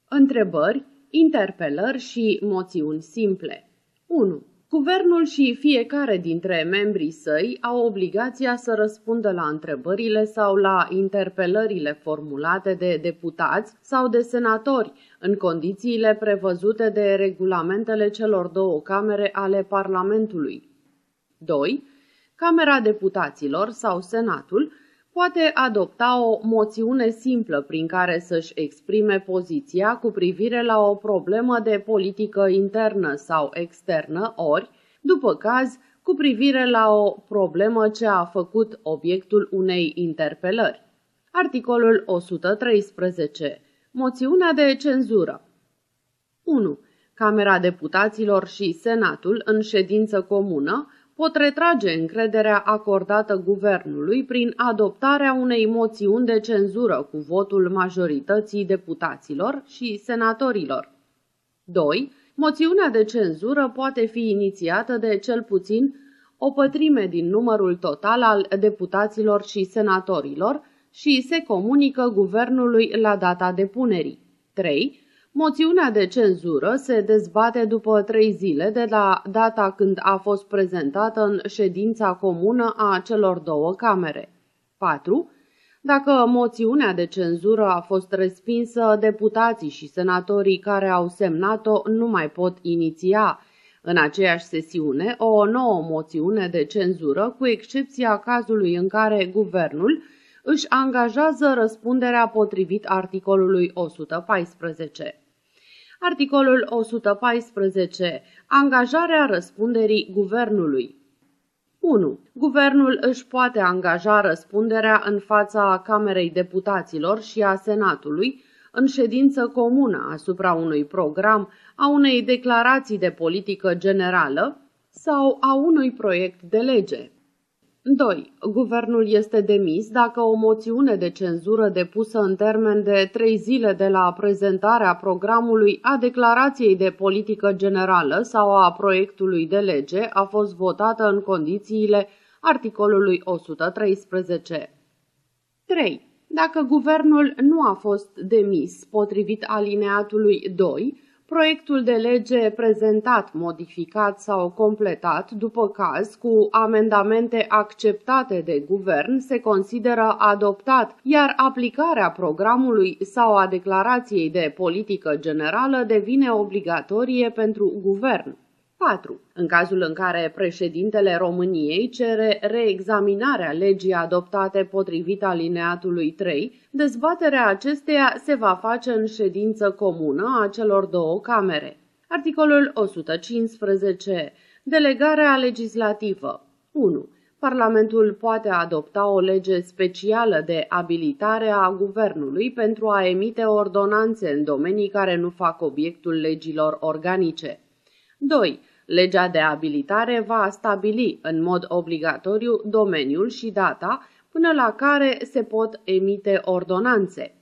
Întrebări, interpelări și moțiuni simple. 1. Guvernul și fiecare dintre membrii săi au obligația să răspundă la întrebările sau la interpelările formulate de deputați sau de senatori în condițiile prevăzute de regulamentele celor două camere ale Parlamentului. 2. Camera Deputaților sau Senatul poate adopta o moțiune simplă prin care să-și exprime poziția cu privire la o problemă de politică internă sau externă, ori, după caz, cu privire la o problemă ce a făcut obiectul unei interpelări. Articolul 113. Moțiunea de cenzură 1. Camera Deputaților și Senatul, în ședință comună, pot retrage încrederea acordată guvernului prin adoptarea unei moțiuni de cenzură cu votul majorității deputaților și senatorilor. 2. Moțiunea de cenzură poate fi inițiată de cel puțin o pătrime din numărul total al deputaților și senatorilor și se comunică guvernului la data depunerii. 3. Moțiunea de cenzură se dezbate după trei zile de la data când a fost prezentată în ședința comună a celor două camere. 4. Dacă moțiunea de cenzură a fost respinsă, deputații și senatorii care au semnat-o nu mai pot iniția în aceeași sesiune o nouă moțiune de cenzură, cu excepția cazului în care guvernul își angajează răspunderea potrivit articolului 114. Articolul 114. Angajarea răspunderii guvernului. 1. Guvernul își poate angaja răspunderea în fața Camerei Deputaților și a Senatului în ședință comună asupra unui program, a unei declarații de politică generală sau a unui proiect de lege. 2. Guvernul este demis dacă o moțiune de cenzură depusă în termen de trei zile de la prezentarea programului a declarației de politică generală sau a proiectului de lege a fost votată în condițiile articolului 113. 3. Dacă guvernul nu a fost demis potrivit alineatului 2, proiectul de lege prezentat, modificat sau completat, după caz, cu amendamente acceptate de guvern, se consideră adoptat, iar aplicarea programului sau a declarației de politică generală devine obligatorie pentru guvern. 4. În cazul în care președintele României cere reexaminarea legii adoptate potrivit alineatului 3, dezbaterea acesteia se va face în ședință comună a celor două camere. Articolul 115. Delegarea legislativă 1. Parlamentul poate adopta o lege specială de abilitare a guvernului pentru a emite ordonanțe în domenii care nu fac obiectul legilor organice. 2. Legea de abilitare va stabili în mod obligatoriu domeniul și data până la care se pot emite ordonanțe.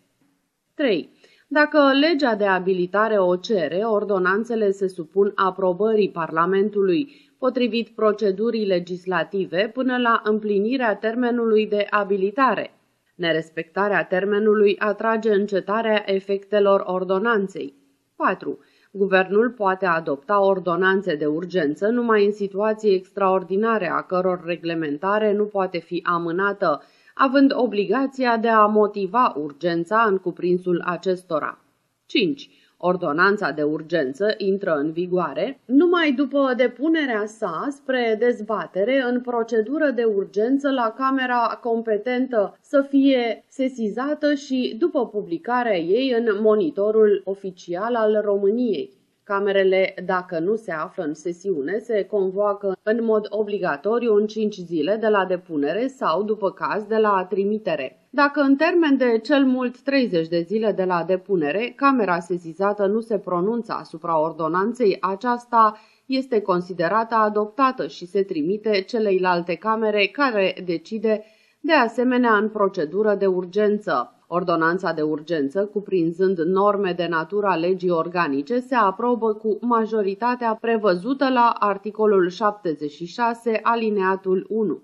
3. Dacă legea de abilitare o cere, ordonanțele se supun aprobării Parlamentului potrivit procedurii legislative până la împlinirea termenului de abilitare. Nerespectarea termenului atrage încetarea efectelor ordonanței. 4. Guvernul poate adopta ordonanțe de urgență numai în situații extraordinare a căror reglementare nu poate fi amânată, având obligația de a motiva urgența în cuprinsul acestora. 5. Ordonanța de urgență intră în vigoare numai după depunerea sa spre dezbatere în procedură de urgență la Camera competentă să fie sesizată și după publicarea ei în monitorul oficial al României. Camerele, dacă nu se află în sesiune, se convoacă în mod obligatoriu în 5 zile de la depunere sau, după caz, de la trimitere. Dacă în termen de cel mult 30 de zile de la depunere, camera sesizată nu se pronunță asupra ordonanței, aceasta este considerată adoptată și se trimite celeilalte camere care decide de asemenea în procedură de urgență. Ordonanța de urgență, cuprinzând norme de natura legii organice, se aprobă cu majoritatea prevăzută la articolul 76, alineatul 1.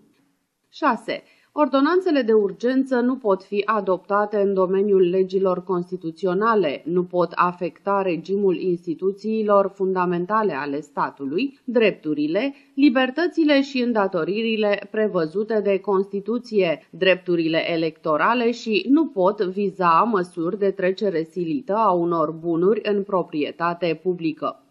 6. Ordonanțele de urgență nu pot fi adoptate în domeniul legilor constituționale, nu pot afecta regimul instituțiilor fundamentale ale statului, drepturile, libertățile și îndatoririle prevăzute de Constituție, drepturile electorale și nu pot viza măsuri de trecere silită a unor bunuri în proprietate publică.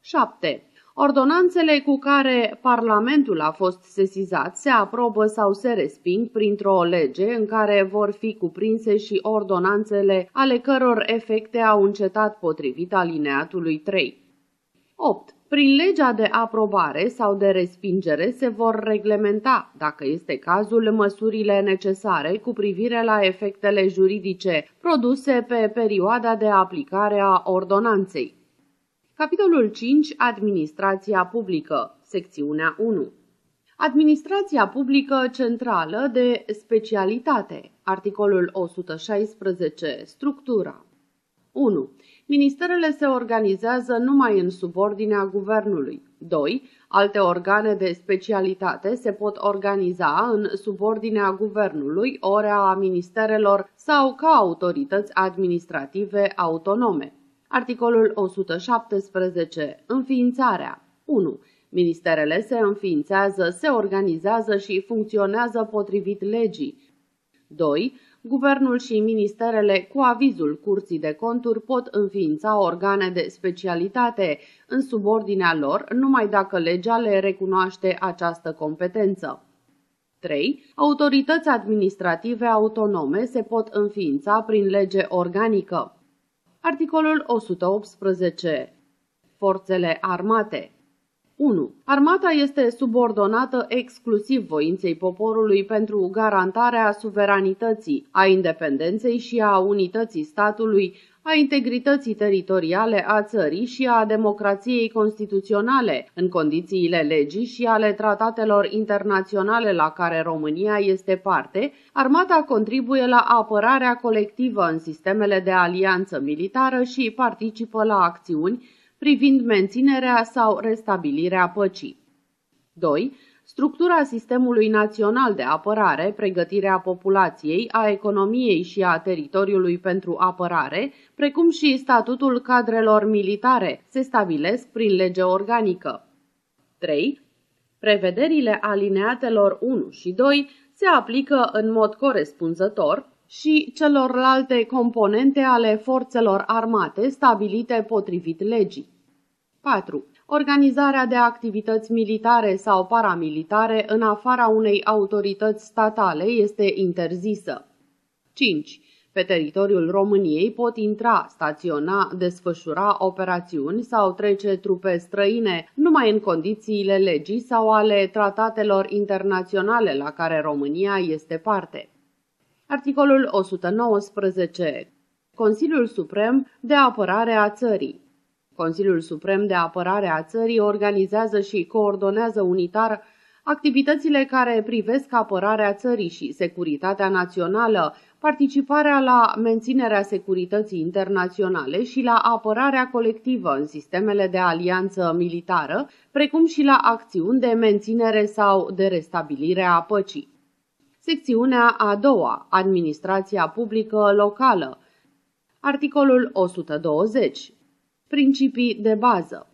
7. Ordonanțele cu care Parlamentul a fost sesizat se aprobă sau se resping printr-o lege în care vor fi cuprinse și ordonanțele ale căror efecte au încetat potrivit alineatului 3. 8. Prin legea de aprobare sau de respingere se vor reglementa, dacă este cazul, măsurile necesare cu privire la efectele juridice produse pe perioada de aplicare a ordonanței. Capitolul 5. Administrația publică. Secțiunea 1. Administrația publică centrală de specialitate. Articolul 116. Structura. 1. Ministerele se organizează numai în subordinea guvernului. 2. Alte organe de specialitate se pot organiza în subordinea guvernului, ori a ministerelor sau ca autorități administrative autonome. Articolul 117. Înființarea 1. Ministerele se înființează, se organizează și funcționează potrivit legii. 2. Guvernul și ministerele, cu avizul Curții de Conturi, pot înființa organe de specialitate în subordinea lor, numai dacă legea le recunoaște această competență. 3. Autorități administrative autonome se pot înființa prin lege organică. Articolul 118. Forțele armate 1. Armata este subordonată exclusiv voinței poporului pentru garantarea suveranității, a independenței și a unității statului, a integrității teritoriale a țării și a democrației constituționale, în condițiile legii și ale tratatelor internaționale la care România este parte, armata contribuie la apărarea colectivă în sistemele de alianță militară și participă la acțiuni privind menținerea sau restabilirea păcii. 2. Structura sistemului național de apărare, pregătirea populației, a economiei și a teritoriului pentru apărare, precum și statutul cadrelor militare, se stabilesc prin lege organică. 3. Prevederile alineatelor 1 și 2 se aplică în mod corespunzător și celorlalte componente ale forțelor armate stabilite potrivit legii. 4. Organizarea de activități militare sau paramilitare în afara unei autorități statale este interzisă. 5. Pe teritoriul României pot intra, staționa, desfășura operațiuni sau trece trupe străine numai în condițiile legii sau ale tratatelor internaționale la care România este parte. Articolul 119. Consiliul Suprem de Apărare a Țării. Consiliul Suprem de Apărare a Țării organizează și coordonează unitar activitățile care privesc apărarea țării și securitatea națională, participarea la menținerea securității internaționale și la apărarea colectivă în sistemele de alianță militară, precum și la acțiuni de menținere sau de restabilire a păcii. Secțiunea a doua, Administrația publică locală. Articolul 120. Principii de bază.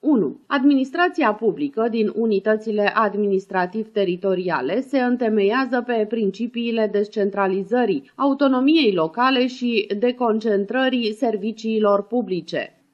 1. Administrația publică din unitățile administrativ-teritoriale se întemeiază pe principiile descentralizării, autonomiei locale și deconcentrării serviciilor publice.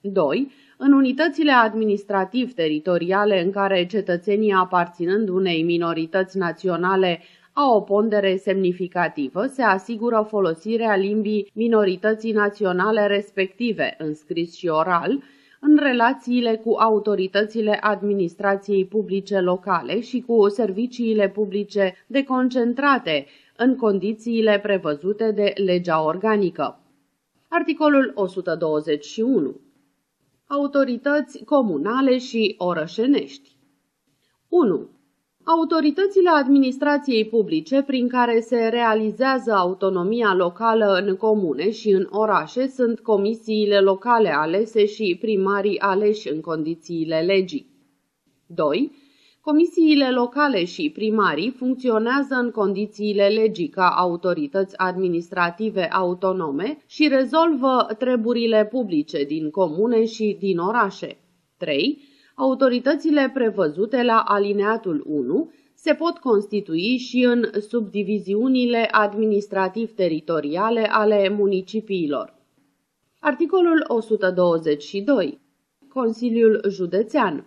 2. În unitățile administrativ-teritoriale în care cetățenii aparținând unei minorități naționale au o pondere semnificativă, se asigură folosirea limbii minorității naționale respective, în scris și oral, în relațiile cu autoritățile administrației publice locale și cu serviciile publice deconcentrate, în condițiile prevăzute de legea organică. Articolul 121. Autorități comunale și orășenești 1. Autoritățile administrației publice prin care se realizează autonomia locală în comune și în orașe sunt comisiile locale alese și primarii aleși în condițiile legii. 2. Comisiile locale și primarii funcționează în condițiile legii ca autorități administrative autonome și rezolvă treburile publice din comune și din orașe. 3 autoritățile prevăzute la alineatul 1 se pot constitui și în subdiviziunile administrativ-teritoriale ale municipiilor. Articolul 122. Consiliul Județean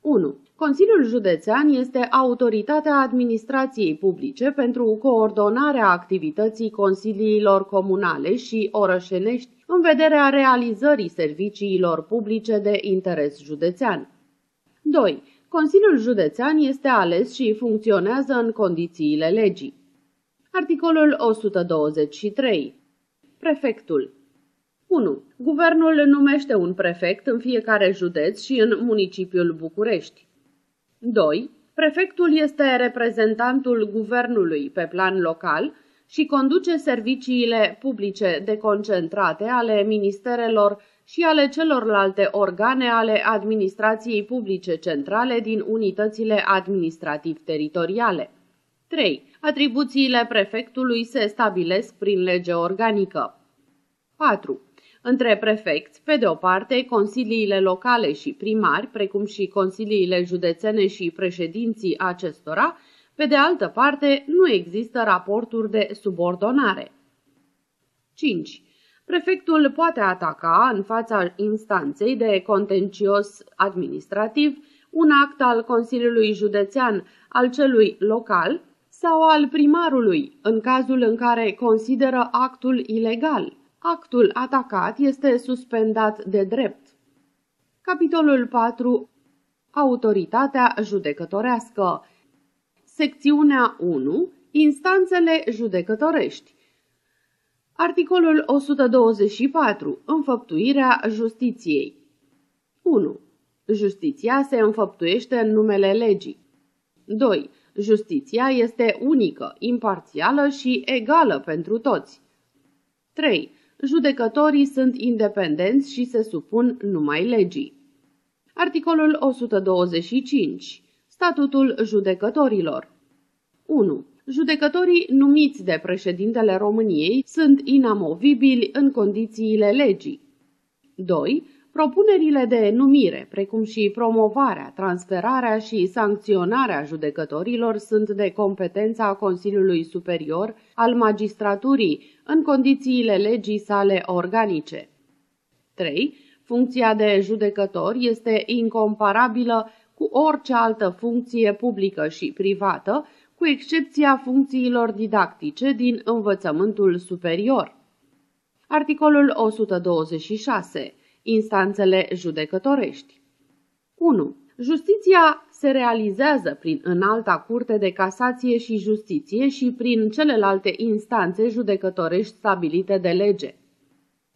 1. Consiliul Județean este autoritatea administrației publice pentru coordonarea activității consiliilor comunale și orășenești în vederea realizării serviciilor publice de interes județean. 2. Consiliul Județean este ales și funcționează în condițiile legii. Articolul 123. Prefectul 1. Guvernul numește un prefect în fiecare județ și în municipiul București. 2. Prefectul este reprezentantul guvernului pe plan local și conduce serviciile publice deconcentrate ale ministerelor și ale celorlalte organe ale administrației publice centrale din unitățile administrativ-teritoriale. 3. Atribuțiile prefectului se stabilesc prin lege organică. 4. Între prefecți, pe de o parte, consiliile locale și primari, precum și consiliile județene și președinții acestora, pe de altă parte, nu există raporturi de subordonare. 5. Prefectul poate ataca în fața instanței de contencios administrativ un act al Consiliului Județean, al celui local sau al primarului, în cazul în care consideră actul ilegal. Actul atacat este suspendat de drept. Capitolul 4. Autoritatea judecătorească Secțiunea 1. Instanțele judecătorești Articolul 124. Înfăptuirea justiției 1. Justiția se înfăptuiește în numele legii. 2. Justiția este unică, imparțială și egală pentru toți. 3. Judecătorii sunt independenți și se supun numai legii. Articolul 125. Statutul judecătorilor 1. Judecătorii numiți de președintele României sunt inamovibili în condițiile legii. 2. Propunerile de numire, precum și promovarea, transferarea și sancționarea judecătorilor sunt de competența Consiliului Superior al Magistraturii în condițiile legii sale organice. 3. Funcția de judecător este incomparabilă cu orice altă funcție publică și privată, cu excepția funcțiilor didactice din învățământul superior. Articolul 126. Instanțele judecătorești 1. Justiția se realizează prin înalta curte de casație și justiție și prin celelalte instanțe judecătorești stabilite de lege.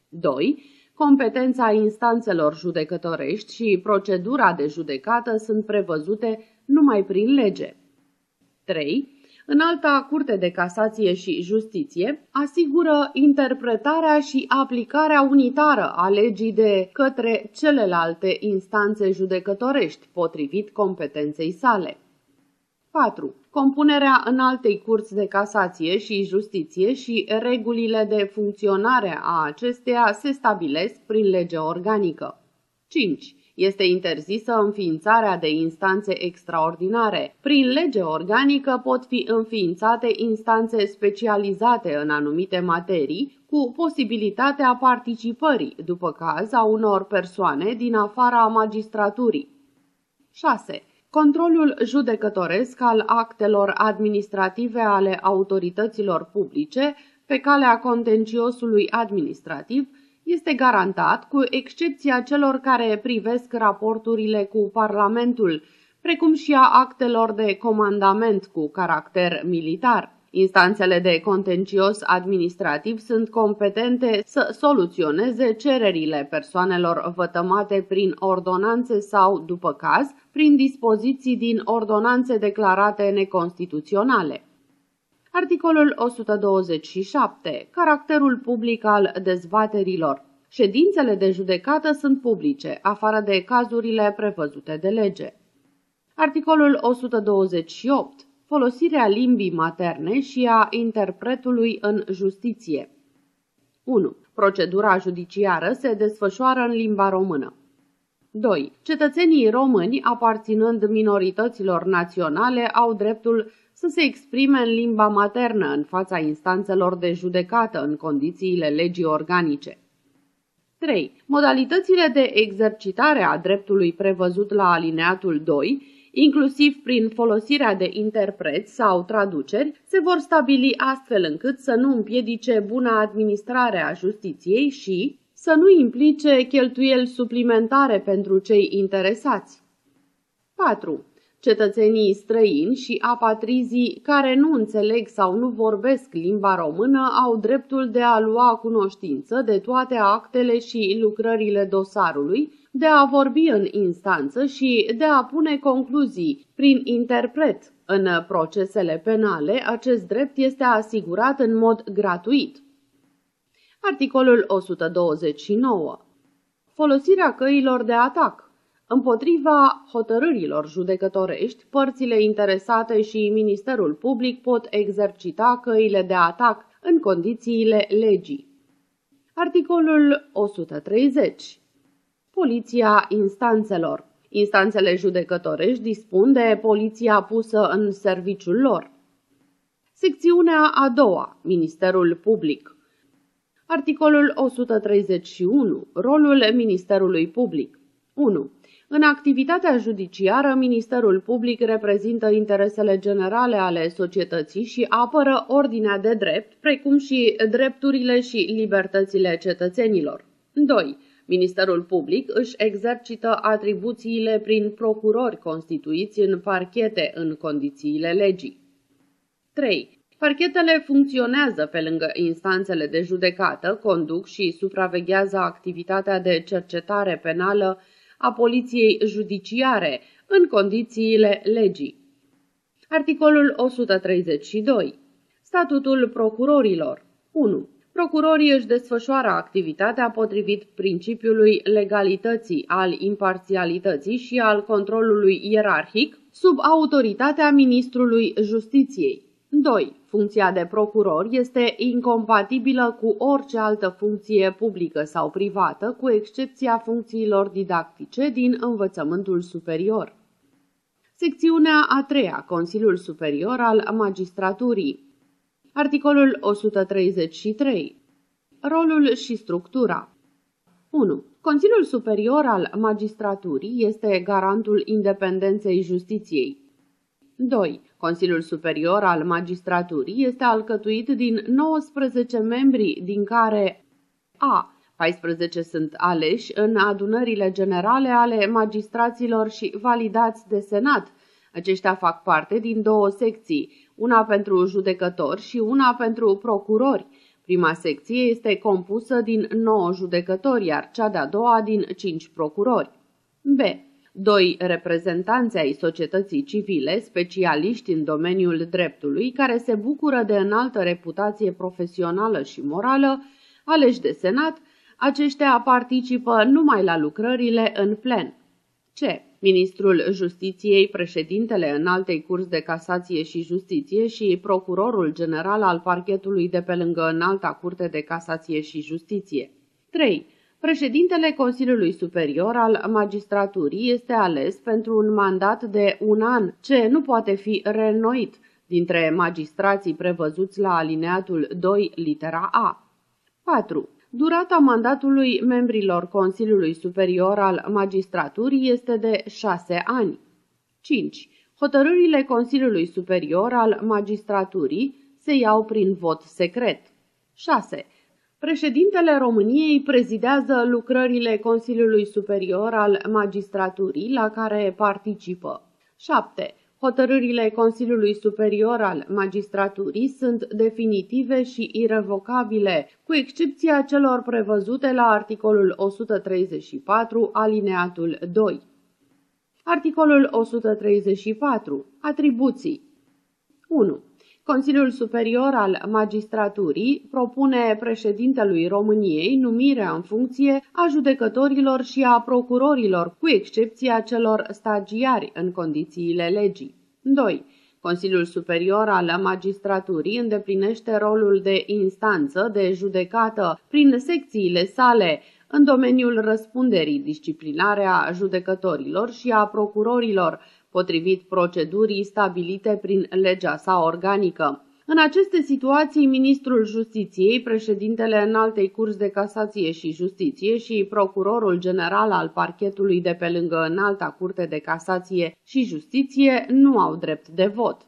2. Competența instanțelor judecătorești și procedura de judecată sunt prevăzute numai prin lege. 3. În alta Curte de Casație și Justiție asigură interpretarea și aplicarea unitară a legii de către celelalte instanțe judecătorești, potrivit competenței sale. 4. Compunerea în altei curți de casație și justiție și regulile de funcționare a acesteia se stabilesc prin lege organică. 5. Este interzisă înființarea de instanțe extraordinare. Prin lege organică pot fi înființate instanțe specializate în anumite materii, cu posibilitatea participării, după caz, a unor persoane din afara magistraturii. 6. Controlul judecătoresc al actelor administrative ale autorităților publice pe calea contenciosului administrativ este garantat cu excepția celor care privesc raporturile cu Parlamentul, precum și a actelor de comandament cu caracter militar. Instanțele de contencios administrativ sunt competente să soluționeze cererile persoanelor vătămate prin ordonanțe sau, după caz, prin dispoziții din ordonanțe declarate neconstituționale. Articolul 127. Caracterul public al dezbaterilor. Ședințele de judecată sunt publice, afară de cazurile prevăzute de lege. Articolul 128. Folosirea limbii materne și a interpretului în justiție. 1. Procedura judiciară se desfășoară în limba română. 2. Cetățenii români, aparținând minorităților naționale, au dreptul să se exprime în limba maternă în fața instanțelor de judecată în condițiile legii organice. 3. Modalitățile de exercitare a dreptului prevăzut la alineatul 2, inclusiv prin folosirea de interpreți sau traduceri, se vor stabili astfel încât să nu împiedice buna administrare a justiției și să nu implice cheltuieli suplimentare pentru cei interesați. 4. Cetățenii străini și apatrizii care nu înțeleg sau nu vorbesc limba română au dreptul de a lua cunoștință de toate actele și lucrările dosarului, de a vorbi în instanță și de a pune concluzii prin interpret. În procesele penale, acest drept este asigurat în mod gratuit. Articolul 129. Folosirea căilor de atac Împotriva hotărârilor judecătorești, părțile interesate și Ministerul Public pot exercita căile de atac în condițiile legii. Articolul 130. Poliția instanțelor. Instanțele judecătorești dispun de poliția pusă în serviciul lor. Secțiunea a doua. Ministerul Public. Articolul 131. Rolul Ministerului Public. 1. În activitatea judiciară, Ministerul Public reprezintă interesele generale ale societății și apără ordinea de drept, precum și drepturile și libertățile cetățenilor. 2. Ministerul Public își exercită atribuțiile prin procurori constituiți în parchete în condițiile legii. 3. Parchetele funcționează pe lângă instanțele de judecată, conduc și supraveghează activitatea de cercetare penală a poliției judiciare în condițiile legii. Articolul 132. Statutul procurorilor 1. Procurorii își desfășoară activitatea potrivit principiului legalității, al imparțialității și al controlului ierarhic, sub autoritatea ministrului justiției. 2. Funcția de procuror este incompatibilă cu orice altă funcție publică sau privată, cu excepția funcțiilor didactice din învățământul superior. Secțiunea a treia, Consiliul Superior al Magistraturii. Articolul 133. Rolul și structura. 1. Consiliul Superior al Magistraturii este garantul independenței justiției. 2. Consiliul Superior al Magistraturii este alcătuit din 19 membri, din care a. 14 sunt aleși în adunările generale ale magistraților și validați de Senat. Aceștia fac parte din două secții, una pentru judecători și una pentru procurori. Prima secție este compusă din 9 judecători, iar cea de-a doua din 5 procurori. B doi reprezentanți ai societății civile, specialiști în domeniul dreptului, care se bucură de înaltă reputație profesională și morală, aleși de senat, aceștia participă numai la lucrările în plen. C. Ministrul Justiției, președintele Înaltei Curs de Casație și Justiție și procurorul general al parchetului de pe lângă Înalta Curte de Casație și Justiție. 3. Președintele Consiliului Superior al Magistraturii este ales pentru un mandat de un an, ce nu poate fi reînnoit dintre magistrații prevăzuți la alineatul 2, litera A. 4. Durata mandatului membrilor Consiliului Superior al Magistraturii este de 6 ani. 5. Hotărârile Consiliului Superior al Magistraturii se iau prin vot secret. 6. Președintele României prezidează lucrările Consiliului Superior al Magistraturii la care participă. 7. Hotărârile Consiliului Superior al Magistraturii sunt definitive și irrevocabile, cu excepția celor prevăzute la articolul 134, alineatul 2. Articolul 134. Atribuții 1. Consiliul Superior al Magistraturii propune președintelui României numirea în funcție a judecătorilor și a procurorilor, cu excepția celor stagiari în condițiile legii. 2. Consiliul Superior al Magistraturii îndeplinește rolul de instanță de judecată prin secțiile sale în domeniul răspunderii disciplinare a judecătorilor și a procurorilor, potrivit procedurii stabilite prin legea sa organică. În aceste situații, ministrul justiției, președintele înaltei curs de casație și justiție și procurorul general al parchetului de pe lângă înalta curte de casație și justiție nu au drept de vot.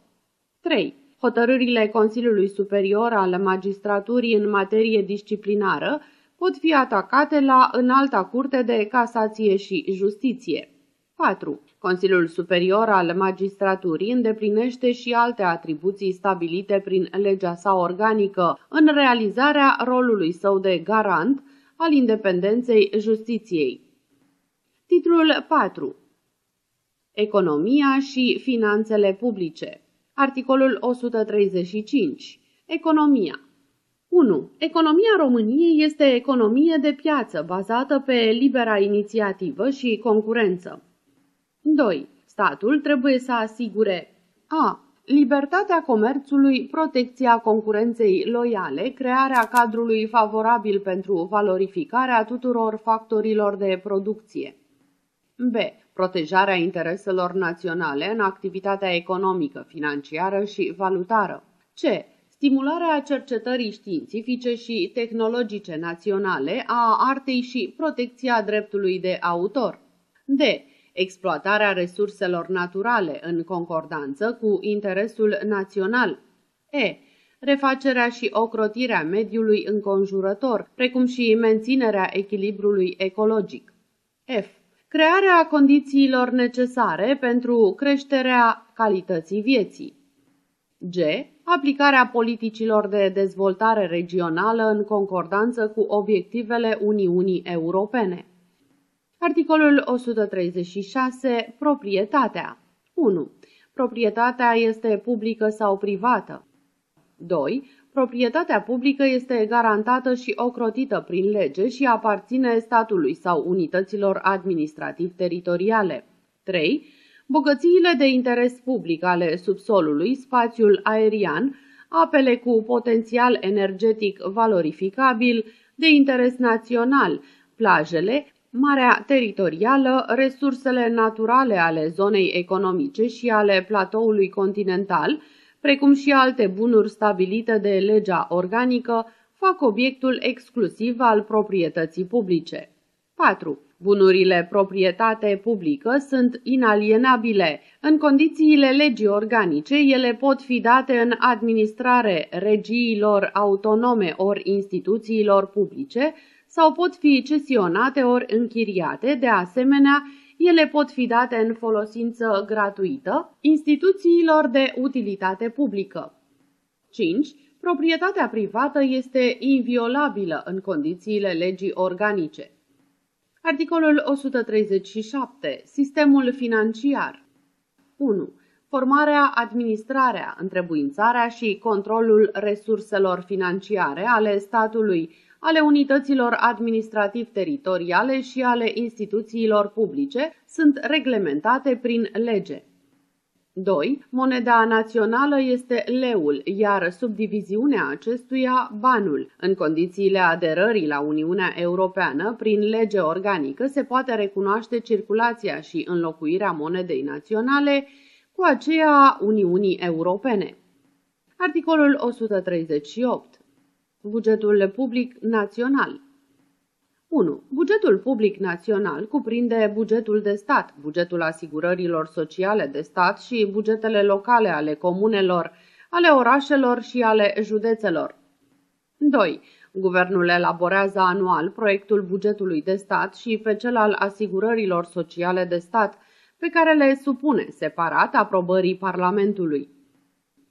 3. Hotărârile Consiliului Superior al Magistraturii în materie disciplinară pot fi atacate la înalta curte de casație și justiție. 4. Consiliul Superior al Magistraturii îndeplinește și alte atribuții stabilite prin legea sa organică în realizarea rolului său de garant al independenței justiției. Titlul 4 Economia și finanțele publice Articolul 135 Economia 1. Economia României este economie de piață bazată pe libera inițiativă și concurență. 2. Statul trebuie să asigure a. Libertatea comerțului, protecția concurenței loiale, crearea cadrului favorabil pentru valorificarea tuturor factorilor de producție. B. Protejarea intereselor naționale în activitatea economică, financiară și valutară. C. Stimularea cercetării științifice și tehnologice naționale, a artei și protecția dreptului de autor. D exploatarea resurselor naturale în concordanță cu interesul național. E. Refacerea și ocrotirea mediului înconjurător, precum și menținerea echilibrului ecologic. F. Crearea condițiilor necesare pentru creșterea calității vieții. G. Aplicarea politicilor de dezvoltare regională în concordanță cu obiectivele Uniunii Europene. Articolul 136. Proprietatea 1. Proprietatea este publică sau privată. 2. Proprietatea publică este garantată și ocrotită prin lege și aparține statului sau unităților administrativ-teritoriale. 3. Bogățiile de interes public ale subsolului, spațiul aerian, apele cu potențial energetic valorificabil, de interes național, plajele, Marea teritorială, resursele naturale ale zonei economice și ale platoului continental, precum și alte bunuri stabilite de legea organică, fac obiectul exclusiv al proprietății publice. 4. Bunurile proprietate publică sunt inalienabile. În condițiile legii organice, ele pot fi date în administrare regiilor autonome ori instituțiilor publice, sau pot fi cesionate ori închiriate, de asemenea, ele pot fi date în folosință gratuită instituțiilor de utilitate publică. 5. Proprietatea privată este inviolabilă în condițiile legii organice. Articolul 137. Sistemul financiar 1. Formarea, administrarea, întrebuințarea și controlul resurselor financiare ale statului ale unităților administrativ-teritoriale și ale instituțiilor publice sunt reglementate prin lege. 2. Moneda națională este leul, iar subdiviziunea acestuia banul. În condițiile aderării la Uniunea Europeană, prin lege organică se poate recunoaște circulația și înlocuirea monedei naționale cu aceea Uniunii Europene. Articolul 138. Bugetul public național 1. Bugetul public național cuprinde bugetul de stat, bugetul asigurărilor sociale de stat și bugetele locale ale comunelor, ale orașelor și ale județelor. 2. Guvernul elaborează anual proiectul bugetului de stat și pe cel al asigurărilor sociale de stat, pe care le supune separat aprobării Parlamentului.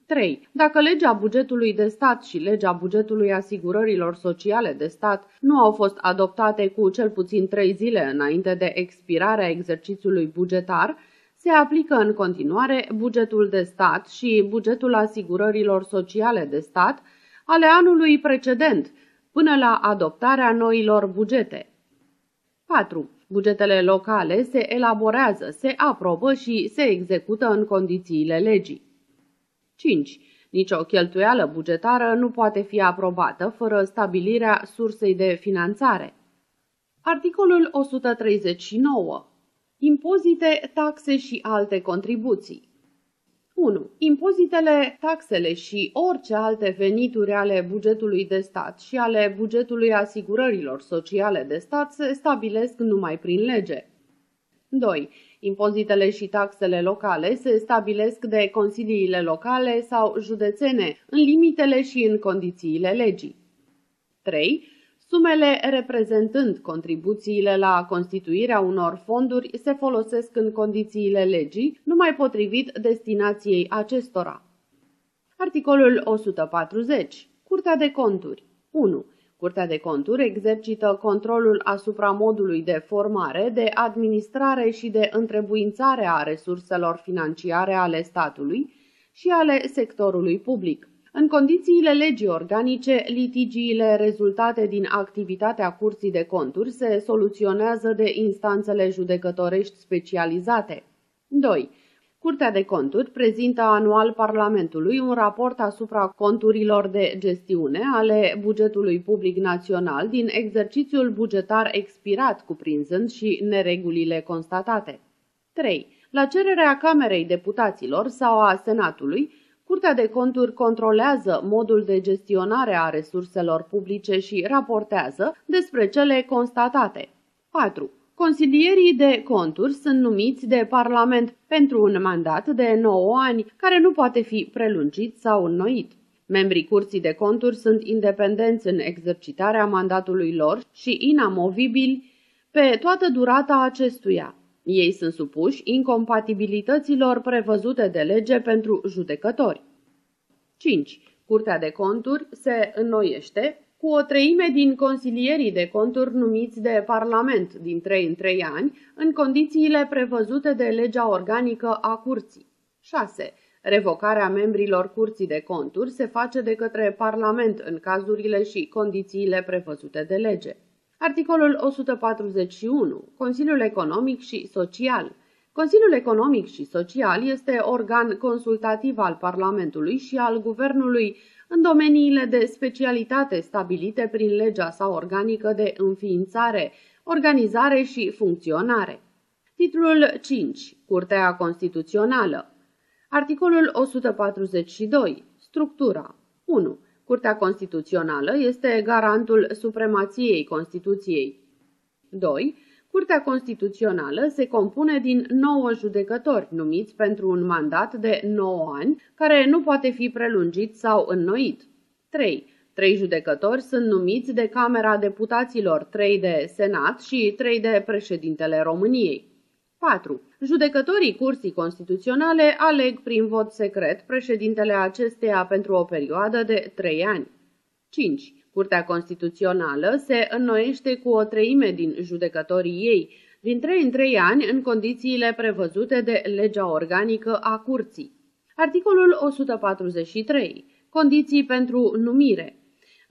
3. Dacă legea bugetului de stat și legea bugetului asigurărilor sociale de stat nu au fost adoptate cu cel puțin 3 zile înainte de expirarea exercițiului bugetar, se aplică în continuare bugetul de stat și bugetul asigurărilor sociale de stat ale anului precedent, până la adoptarea noilor bugete. 4. Bugetele locale se elaborează, se aprobă și se execută în condițiile legii. 5. Nici o cheltuială bugetară nu poate fi aprobată fără stabilirea sursei de finanțare. Articolul 139. Impozite, taxe și alte contribuții. 1. Impozitele, taxele și orice alte venituri ale bugetului de stat și ale bugetului asigurărilor sociale de stat se stabilesc numai prin lege. 2. Impozitele și taxele locale se stabilesc de consiliile locale sau județene, în limitele și în condițiile legii. 3. Sumele reprezentând contribuțiile la constituirea unor fonduri se folosesc în condițiile legii, numai potrivit destinației acestora. Articolul 140. Curtea de conturi 1. Curtea de conturi exercită controlul asupra modului de formare, de administrare și de întrebuințare a resurselor financiare ale statului și ale sectorului public. În condițiile legii organice, litigiile rezultate din activitatea Curții de Conturi se soluționează de instanțele judecătorești specializate. 2. Curtea de Conturi prezintă anual Parlamentului un raport asupra conturilor de gestiune ale bugetului public național din exercițiul bugetar expirat cuprinzând și neregulile constatate. 3. La cererea Camerei Deputaților sau a Senatului, Curtea de Conturi controlează modul de gestionare a resurselor publice și raportează despre cele constatate. 4. Consilierii de conturi sunt numiți de Parlament pentru un mandat de 9 ani, care nu poate fi prelungit sau înnoit. Membrii Curții de Conturi sunt independenți în exercitarea mandatului lor și inamovibili pe toată durata acestuia. Ei sunt supuși incompatibilităților prevăzute de lege pentru judecători. 5. Curtea de conturi se înnoiește cu o treime din consilierii de conturi numiți de Parlament din 3 în 3 ani, în condițiile prevăzute de legea organică a curții. 6. Revocarea membrilor curții de conturi se face de către Parlament în cazurile și condițiile prevăzute de lege. Articolul 141. Consiliul Economic și Social. Consiliul Economic și Social este organ consultativ al Parlamentului și al Guvernului în domeniile de specialitate stabilite prin legea sa organică de înființare, organizare și funcționare. Titlul 5. Curtea Constituțională Articolul 142. Structura 1. Curtea Constituțională este garantul supremației Constituției. 2. Curtea Constituțională se compune din 9 judecători numiți pentru un mandat de 9 ani, care nu poate fi prelungit sau înnoit. 3. Trei judecători sunt numiți de Camera Deputaților, 3 de Senat și 3 de președintele României. 4. Judecătorii Curții Constituționale aleg prin vot secret președintele acesteia pentru o perioadă de 3 ani. 5. Curtea Constituțională se înnoiește cu o treime din judecătorii ei, din 3 în 3 ani, în condițiile prevăzute de legea organică a Curții. Articolul 143. Condiții pentru numire.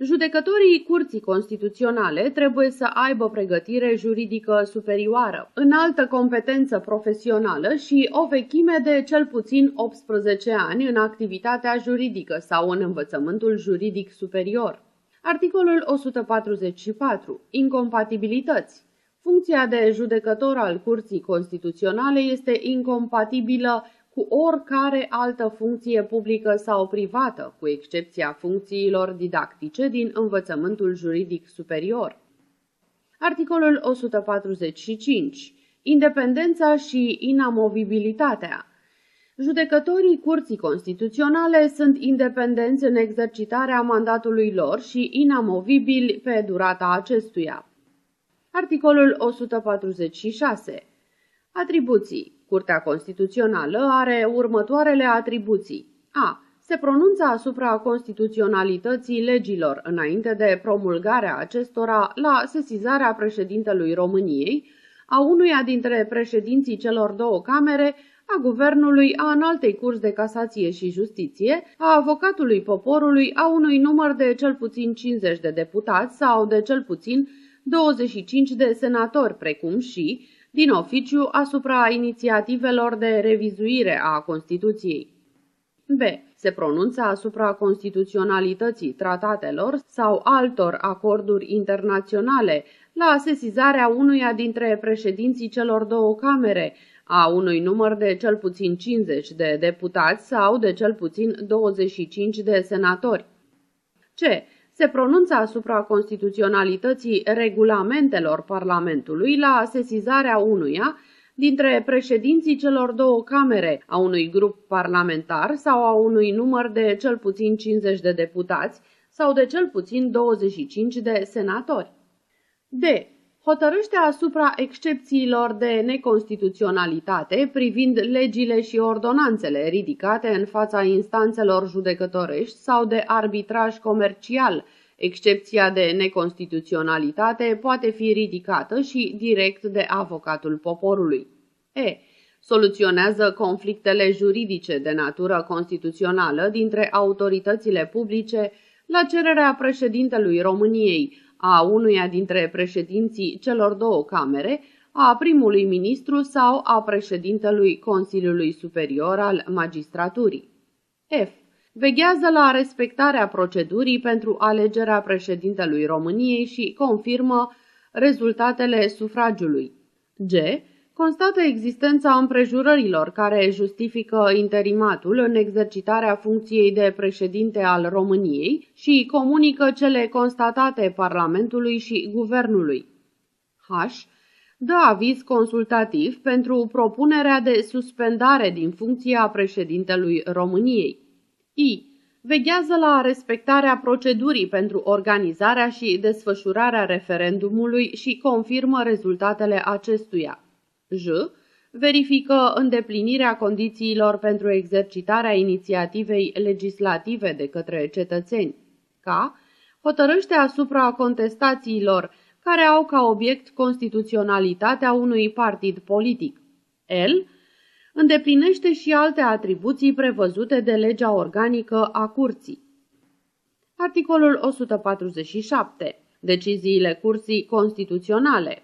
Judecătorii Curții Constituționale trebuie să aibă pregătire juridică superioară, înaltă competență profesională și o vechime de cel puțin 18 ani în activitatea juridică sau în învățământul juridic superior. Articolul 144. Incompatibilități. Funcția de judecător al Curții Constituționale este incompatibilă cu oricare altă funcție publică sau privată, cu excepția funcțiilor didactice din învățământul juridic superior. Articolul 145. Independența și inamovibilitatea. Judecătorii Curții Constituționale sunt independenți în exercitarea mandatului lor și inamovibili pe durata acestuia. Articolul 146. Atribuții. Curtea Constituțională are următoarele atribuții. A. Se pronunță asupra constituționalității legilor înainte de promulgarea acestora la sesizarea președintelui României, a unuia dintre președinții celor două camere, a guvernului, a înaltei curs de casație și justiție, a avocatului poporului, a unui număr de cel puțin 50 de deputați sau de cel puțin 25 de senatori, precum și, din oficiu, asupra inițiativelor de revizuire a Constituției. B. Se pronunță asupra constituționalității tratatelor sau altor acorduri internaționale la sesizarea unuia dintre președinții celor două camere, a unui număr de cel puțin 50 de deputați sau de cel puțin 25 de senatori. C. Se pronunță asupra constituționalității regulamentelor Parlamentului la sesizarea unuia dintre președinții celor două camere a unui grup parlamentar sau a unui număr de cel puțin 50 de deputați sau de cel puțin 25 de senatori. D. Hotărăște asupra excepțiilor de neconstituționalitate privind legile și ordonanțele ridicate în fața instanțelor judecătorești sau de arbitraj comercial. Excepția de neconstituționalitate poate fi ridicată și direct de avocatul poporului. E soluționează conflictele juridice de natură constituțională dintre autoritățile publice la cererea președintelui României, a unuia dintre președinții celor două camere, a primului ministru sau a președintelui Consiliului Superior al Magistraturii. F. Veghează la respectarea procedurii pentru alegerea președintelui României și confirmă rezultatele sufragiului. G constată existența împrejurărilor care justifică interimatul în exercitarea funcției de președinte al României și comunică cele constatate Parlamentului și Guvernului. H. Dă aviz consultativ pentru propunerea de suspendare din funcția președintelui României. I. Veghează la respectarea procedurii pentru organizarea și desfășurarea referendumului și confirmă rezultatele acestuia. J. Verifică îndeplinirea condițiilor pentru exercitarea inițiativei legislative de către cetățeni. K. Hotărăște asupra contestațiilor care au ca obiect constituționalitatea unui partid politic. L. Îndeplinește și alte atribuții prevăzute de legea organică a curții. Articolul 147. Deciziile curții constituționale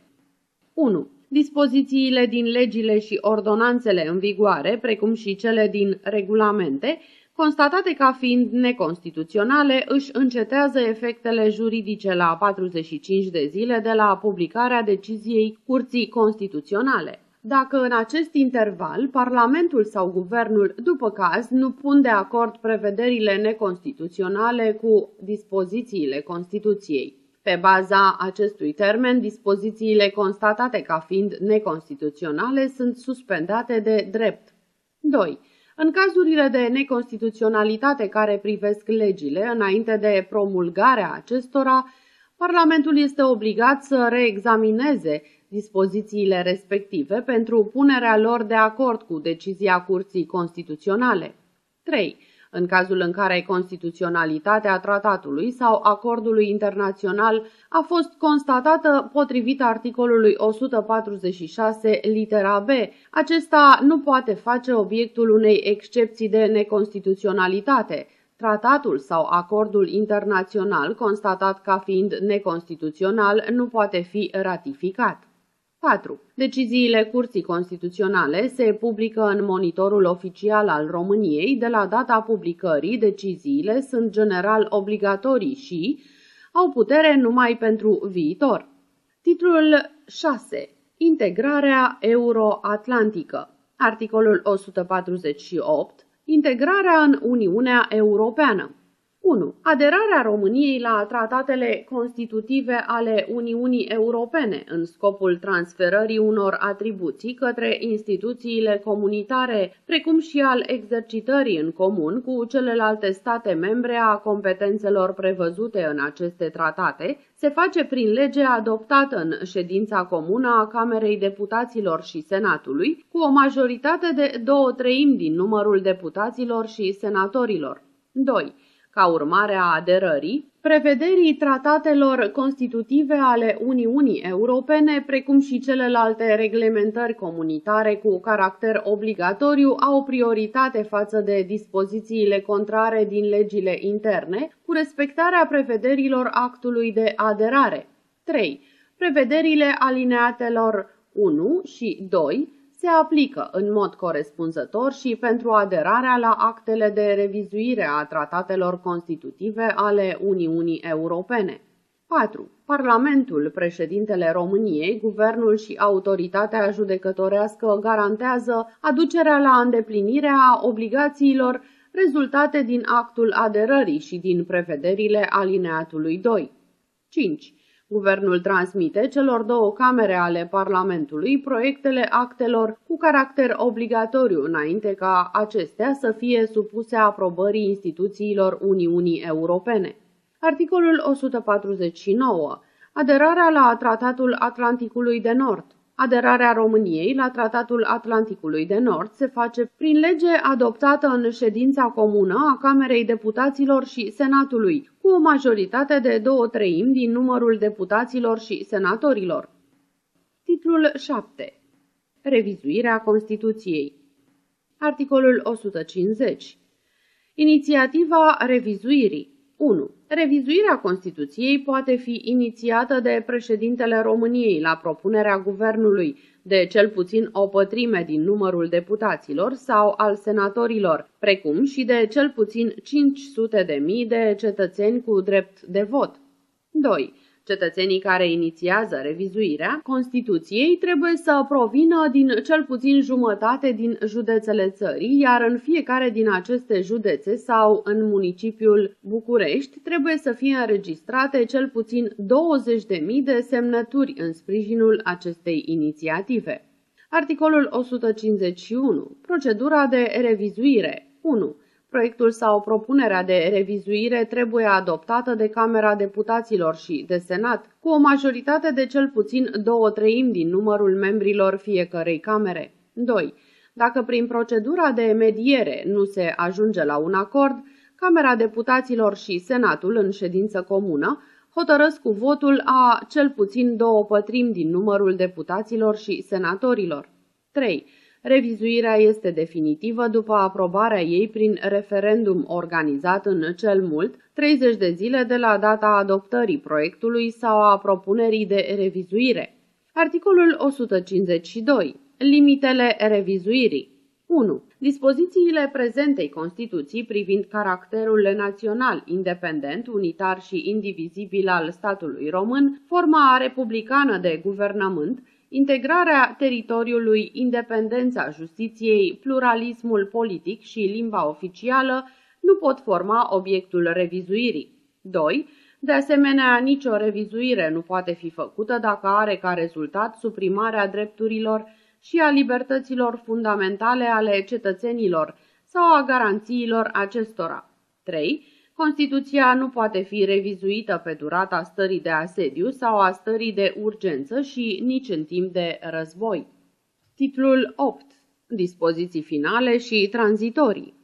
1 dispozițiile din legile și ordonanțele în vigoare, precum și cele din regulamente, constatate ca fiind neconstituționale, își încetează efectele juridice la 45 de zile de la publicarea deciziei Curții Constituționale. Dacă în acest interval Parlamentul sau Guvernul, după caz, nu pun de acord prevederile neconstituționale cu dispozițiile Constituției. Pe baza acestui termen, dispozițiile constatate ca fiind neconstituționale sunt suspendate de drept. 2. În cazurile de neconstituționalitate care privesc legile, înainte de promulgarea acestora, Parlamentul este obligat să reexamineze dispozițiile respective pentru punerea lor de acord cu decizia Curții Constituționale. 3 în cazul în care constituționalitatea tratatului sau acordului internațional a fost constatată potrivit articolului 146 litera B. Acesta nu poate face obiectul unei excepții de neconstituționalitate. Tratatul sau acordul internațional constatat ca fiind neconstituțional nu poate fi ratificat. 4. Deciziile Curții Constituționale se publică în monitorul oficial al României de la data publicării. Deciziile sunt general obligatorii și au putere numai pentru viitor. Titlul 6. Integrarea euroatlantică. Articolul 148. Integrarea în Uniunea Europeană. 1. Aderarea României la tratatele constitutive ale Uniunii Europene în scopul transferării unor atribuții către instituțiile comunitare, precum și al exercitării în comun cu celelalte state membre a competențelor prevăzute în aceste tratate, se face prin lege adoptată în ședința comună a Camerei Deputaților și Senatului, cu o majoritate de două treimi din numărul deputaților și senatorilor. 2 ca urmare a aderării, prevederii tratatelor constitutive ale Uniunii Europene, precum și celelalte reglementări comunitare cu caracter obligatoriu, au prioritate față de dispozițiile contrare din legile interne, cu respectarea prevederilor actului de aderare. 3. Prevederile alineatelor 1 și 2 se aplică în mod corespunzător și pentru aderarea la actele de revizuire a tratatelor constitutive ale Uniunii Europene. 4. Parlamentul, președintele României, guvernul și autoritatea judecătorească garantează aducerea la îndeplinire a obligațiilor rezultate din actul aderării și din prevederile alineatului 2. 5. Guvernul transmite celor două camere ale Parlamentului proiectele actelor cu caracter obligatoriu înainte ca acestea să fie supuse aprobării instituțiilor Uniunii Europene. Articolul 149. Aderarea la Tratatul Atlanticului de Nord. Aderarea României la Tratatul Atlanticului de Nord se face prin lege adoptată în ședința comună a Camerei Deputaților și Senatului, cu o majoritate de două treimi din numărul deputaților și senatorilor. Titlul 7. Revizuirea Constituției Articolul 150. Inițiativa revizuirii 1. Revizuirea Constituției poate fi inițiată de președintele României la propunerea guvernului de cel puțin o pătrime din numărul deputaților sau al senatorilor, precum și de cel puțin 500 de mii de cetățeni cu drept de vot. 2. Cetățenii care inițiază revizuirea Constituției trebuie să provină din cel puțin jumătate din județele țării, iar în fiecare din aceste județe sau în municipiul București trebuie să fie înregistrate cel puțin 20.000 de semnături în sprijinul acestei inițiative. Articolul 151. Procedura de revizuire 1. Proiectul sau propunerea de revizuire trebuie adoptată de Camera Deputaților și de Senat, cu o majoritate de cel puțin două treimi din numărul membrilor fiecărei camere. 2. Dacă prin procedura de mediere nu se ajunge la un acord, Camera Deputaților și Senatul, în ședință comună, hotărăsc cu votul a cel puțin două pătrimi din numărul deputaților și senatorilor. 3. Revizuirea este definitivă după aprobarea ei prin referendum organizat în cel mult 30 de zile de la data adoptării proiectului sau a propunerii de revizuire. Articolul 152. Limitele revizuirii 1. Dispozițiile prezentei Constituții privind caracterul național, independent, unitar și indivizibil al statului român, forma republicană de guvernământ, integrarea teritoriului, independența justiției, pluralismul politic și limba oficială nu pot forma obiectul revizuirii. 2. De asemenea, nicio revizuire nu poate fi făcută dacă are ca rezultat suprimarea drepturilor și a libertăților fundamentale ale cetățenilor sau a garanțiilor acestora. 3. Constituția nu poate fi revizuită pe durata stării de asediu sau a stării de urgență și nici în timp de război. Titlul 8. Dispoziții finale și tranzitorii.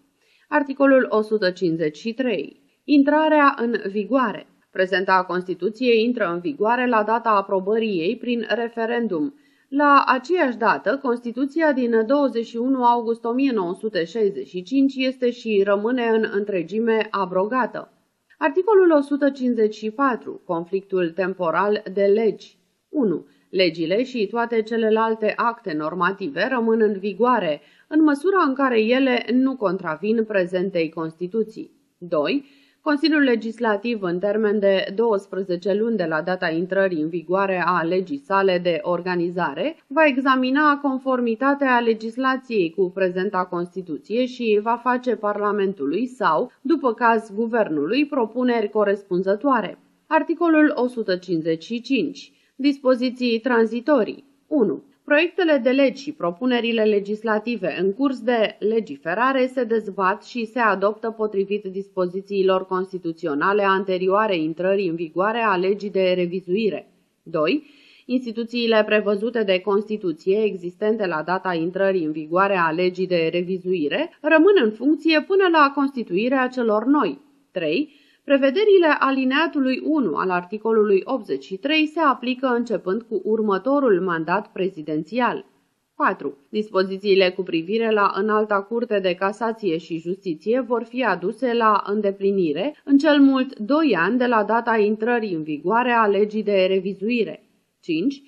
Articolul 153. Intrarea în vigoare. Prezenta Constituție intră în vigoare la data aprobării ei prin referendum, la aceeași dată, Constituția din 21 august 1965 este și rămâne în întregime abrogată. Articolul 154. Conflictul temporal de legi 1. Legile și toate celelalte acte normative rămân în vigoare, în măsura în care ele nu contravin prezentei Constituții. 2. Consiliul Legislativ, în termen de 12 luni de la data intrării în vigoare a legii sale de organizare, va examina conformitatea legislației cu prezenta Constituție și va face Parlamentului sau, după caz Guvernului, propuneri corespunzătoare. Articolul 155. Dispoziții tranzitorii 1. Proiectele de legi și propunerile legislative în curs de legiferare se dezbat și se adoptă potrivit dispozițiilor constituționale anterioare intrării în vigoare a legii de revizuire. 2. Instituțiile prevăzute de Constituție existente la data intrării în vigoare a legii de revizuire rămân în funcție până la constituirea celor noi. 3. Prevederile alineatului 1 al articolului 83 se aplică începând cu următorul mandat prezidențial. 4. Dispozițiile cu privire la înalta curte de casație și justiție vor fi aduse la îndeplinire în cel mult 2 ani de la data intrării în vigoare a legii de revizuire. 5.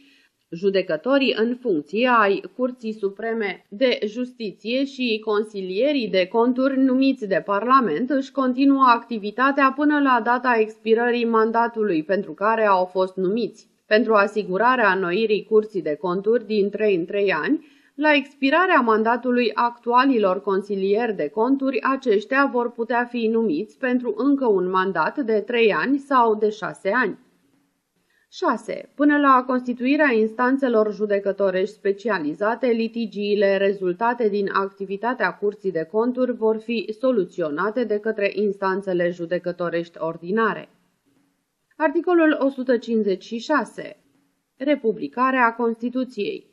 Judecătorii în funcție ai Curții Supreme de Justiție și consilierii de conturi numiți de Parlament își continuă activitatea până la data expirării mandatului pentru care au fost numiți. Pentru asigurarea înnoirii Curții de Conturi din 3 în 3 ani, la expirarea mandatului actualilor consilieri de conturi, aceștia vor putea fi numiți pentru încă un mandat de 3 ani sau de 6 ani. 6. Până la constituirea instanțelor judecătorești specializate, litigiile rezultate din activitatea curții de conturi vor fi soluționate de către instanțele judecătorești ordinare. Articolul 156. Republicarea Constituției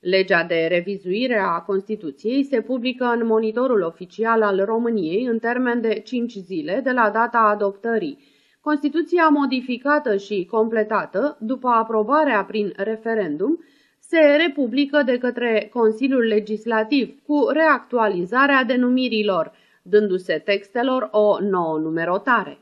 Legea de revizuire a Constituției se publică în monitorul oficial al României în termen de 5 zile de la data adoptării. Constituția modificată și completată, după aprobarea prin referendum, se republică de către Consiliul Legislativ cu reactualizarea denumirilor, dându-se textelor o nouă numerotare.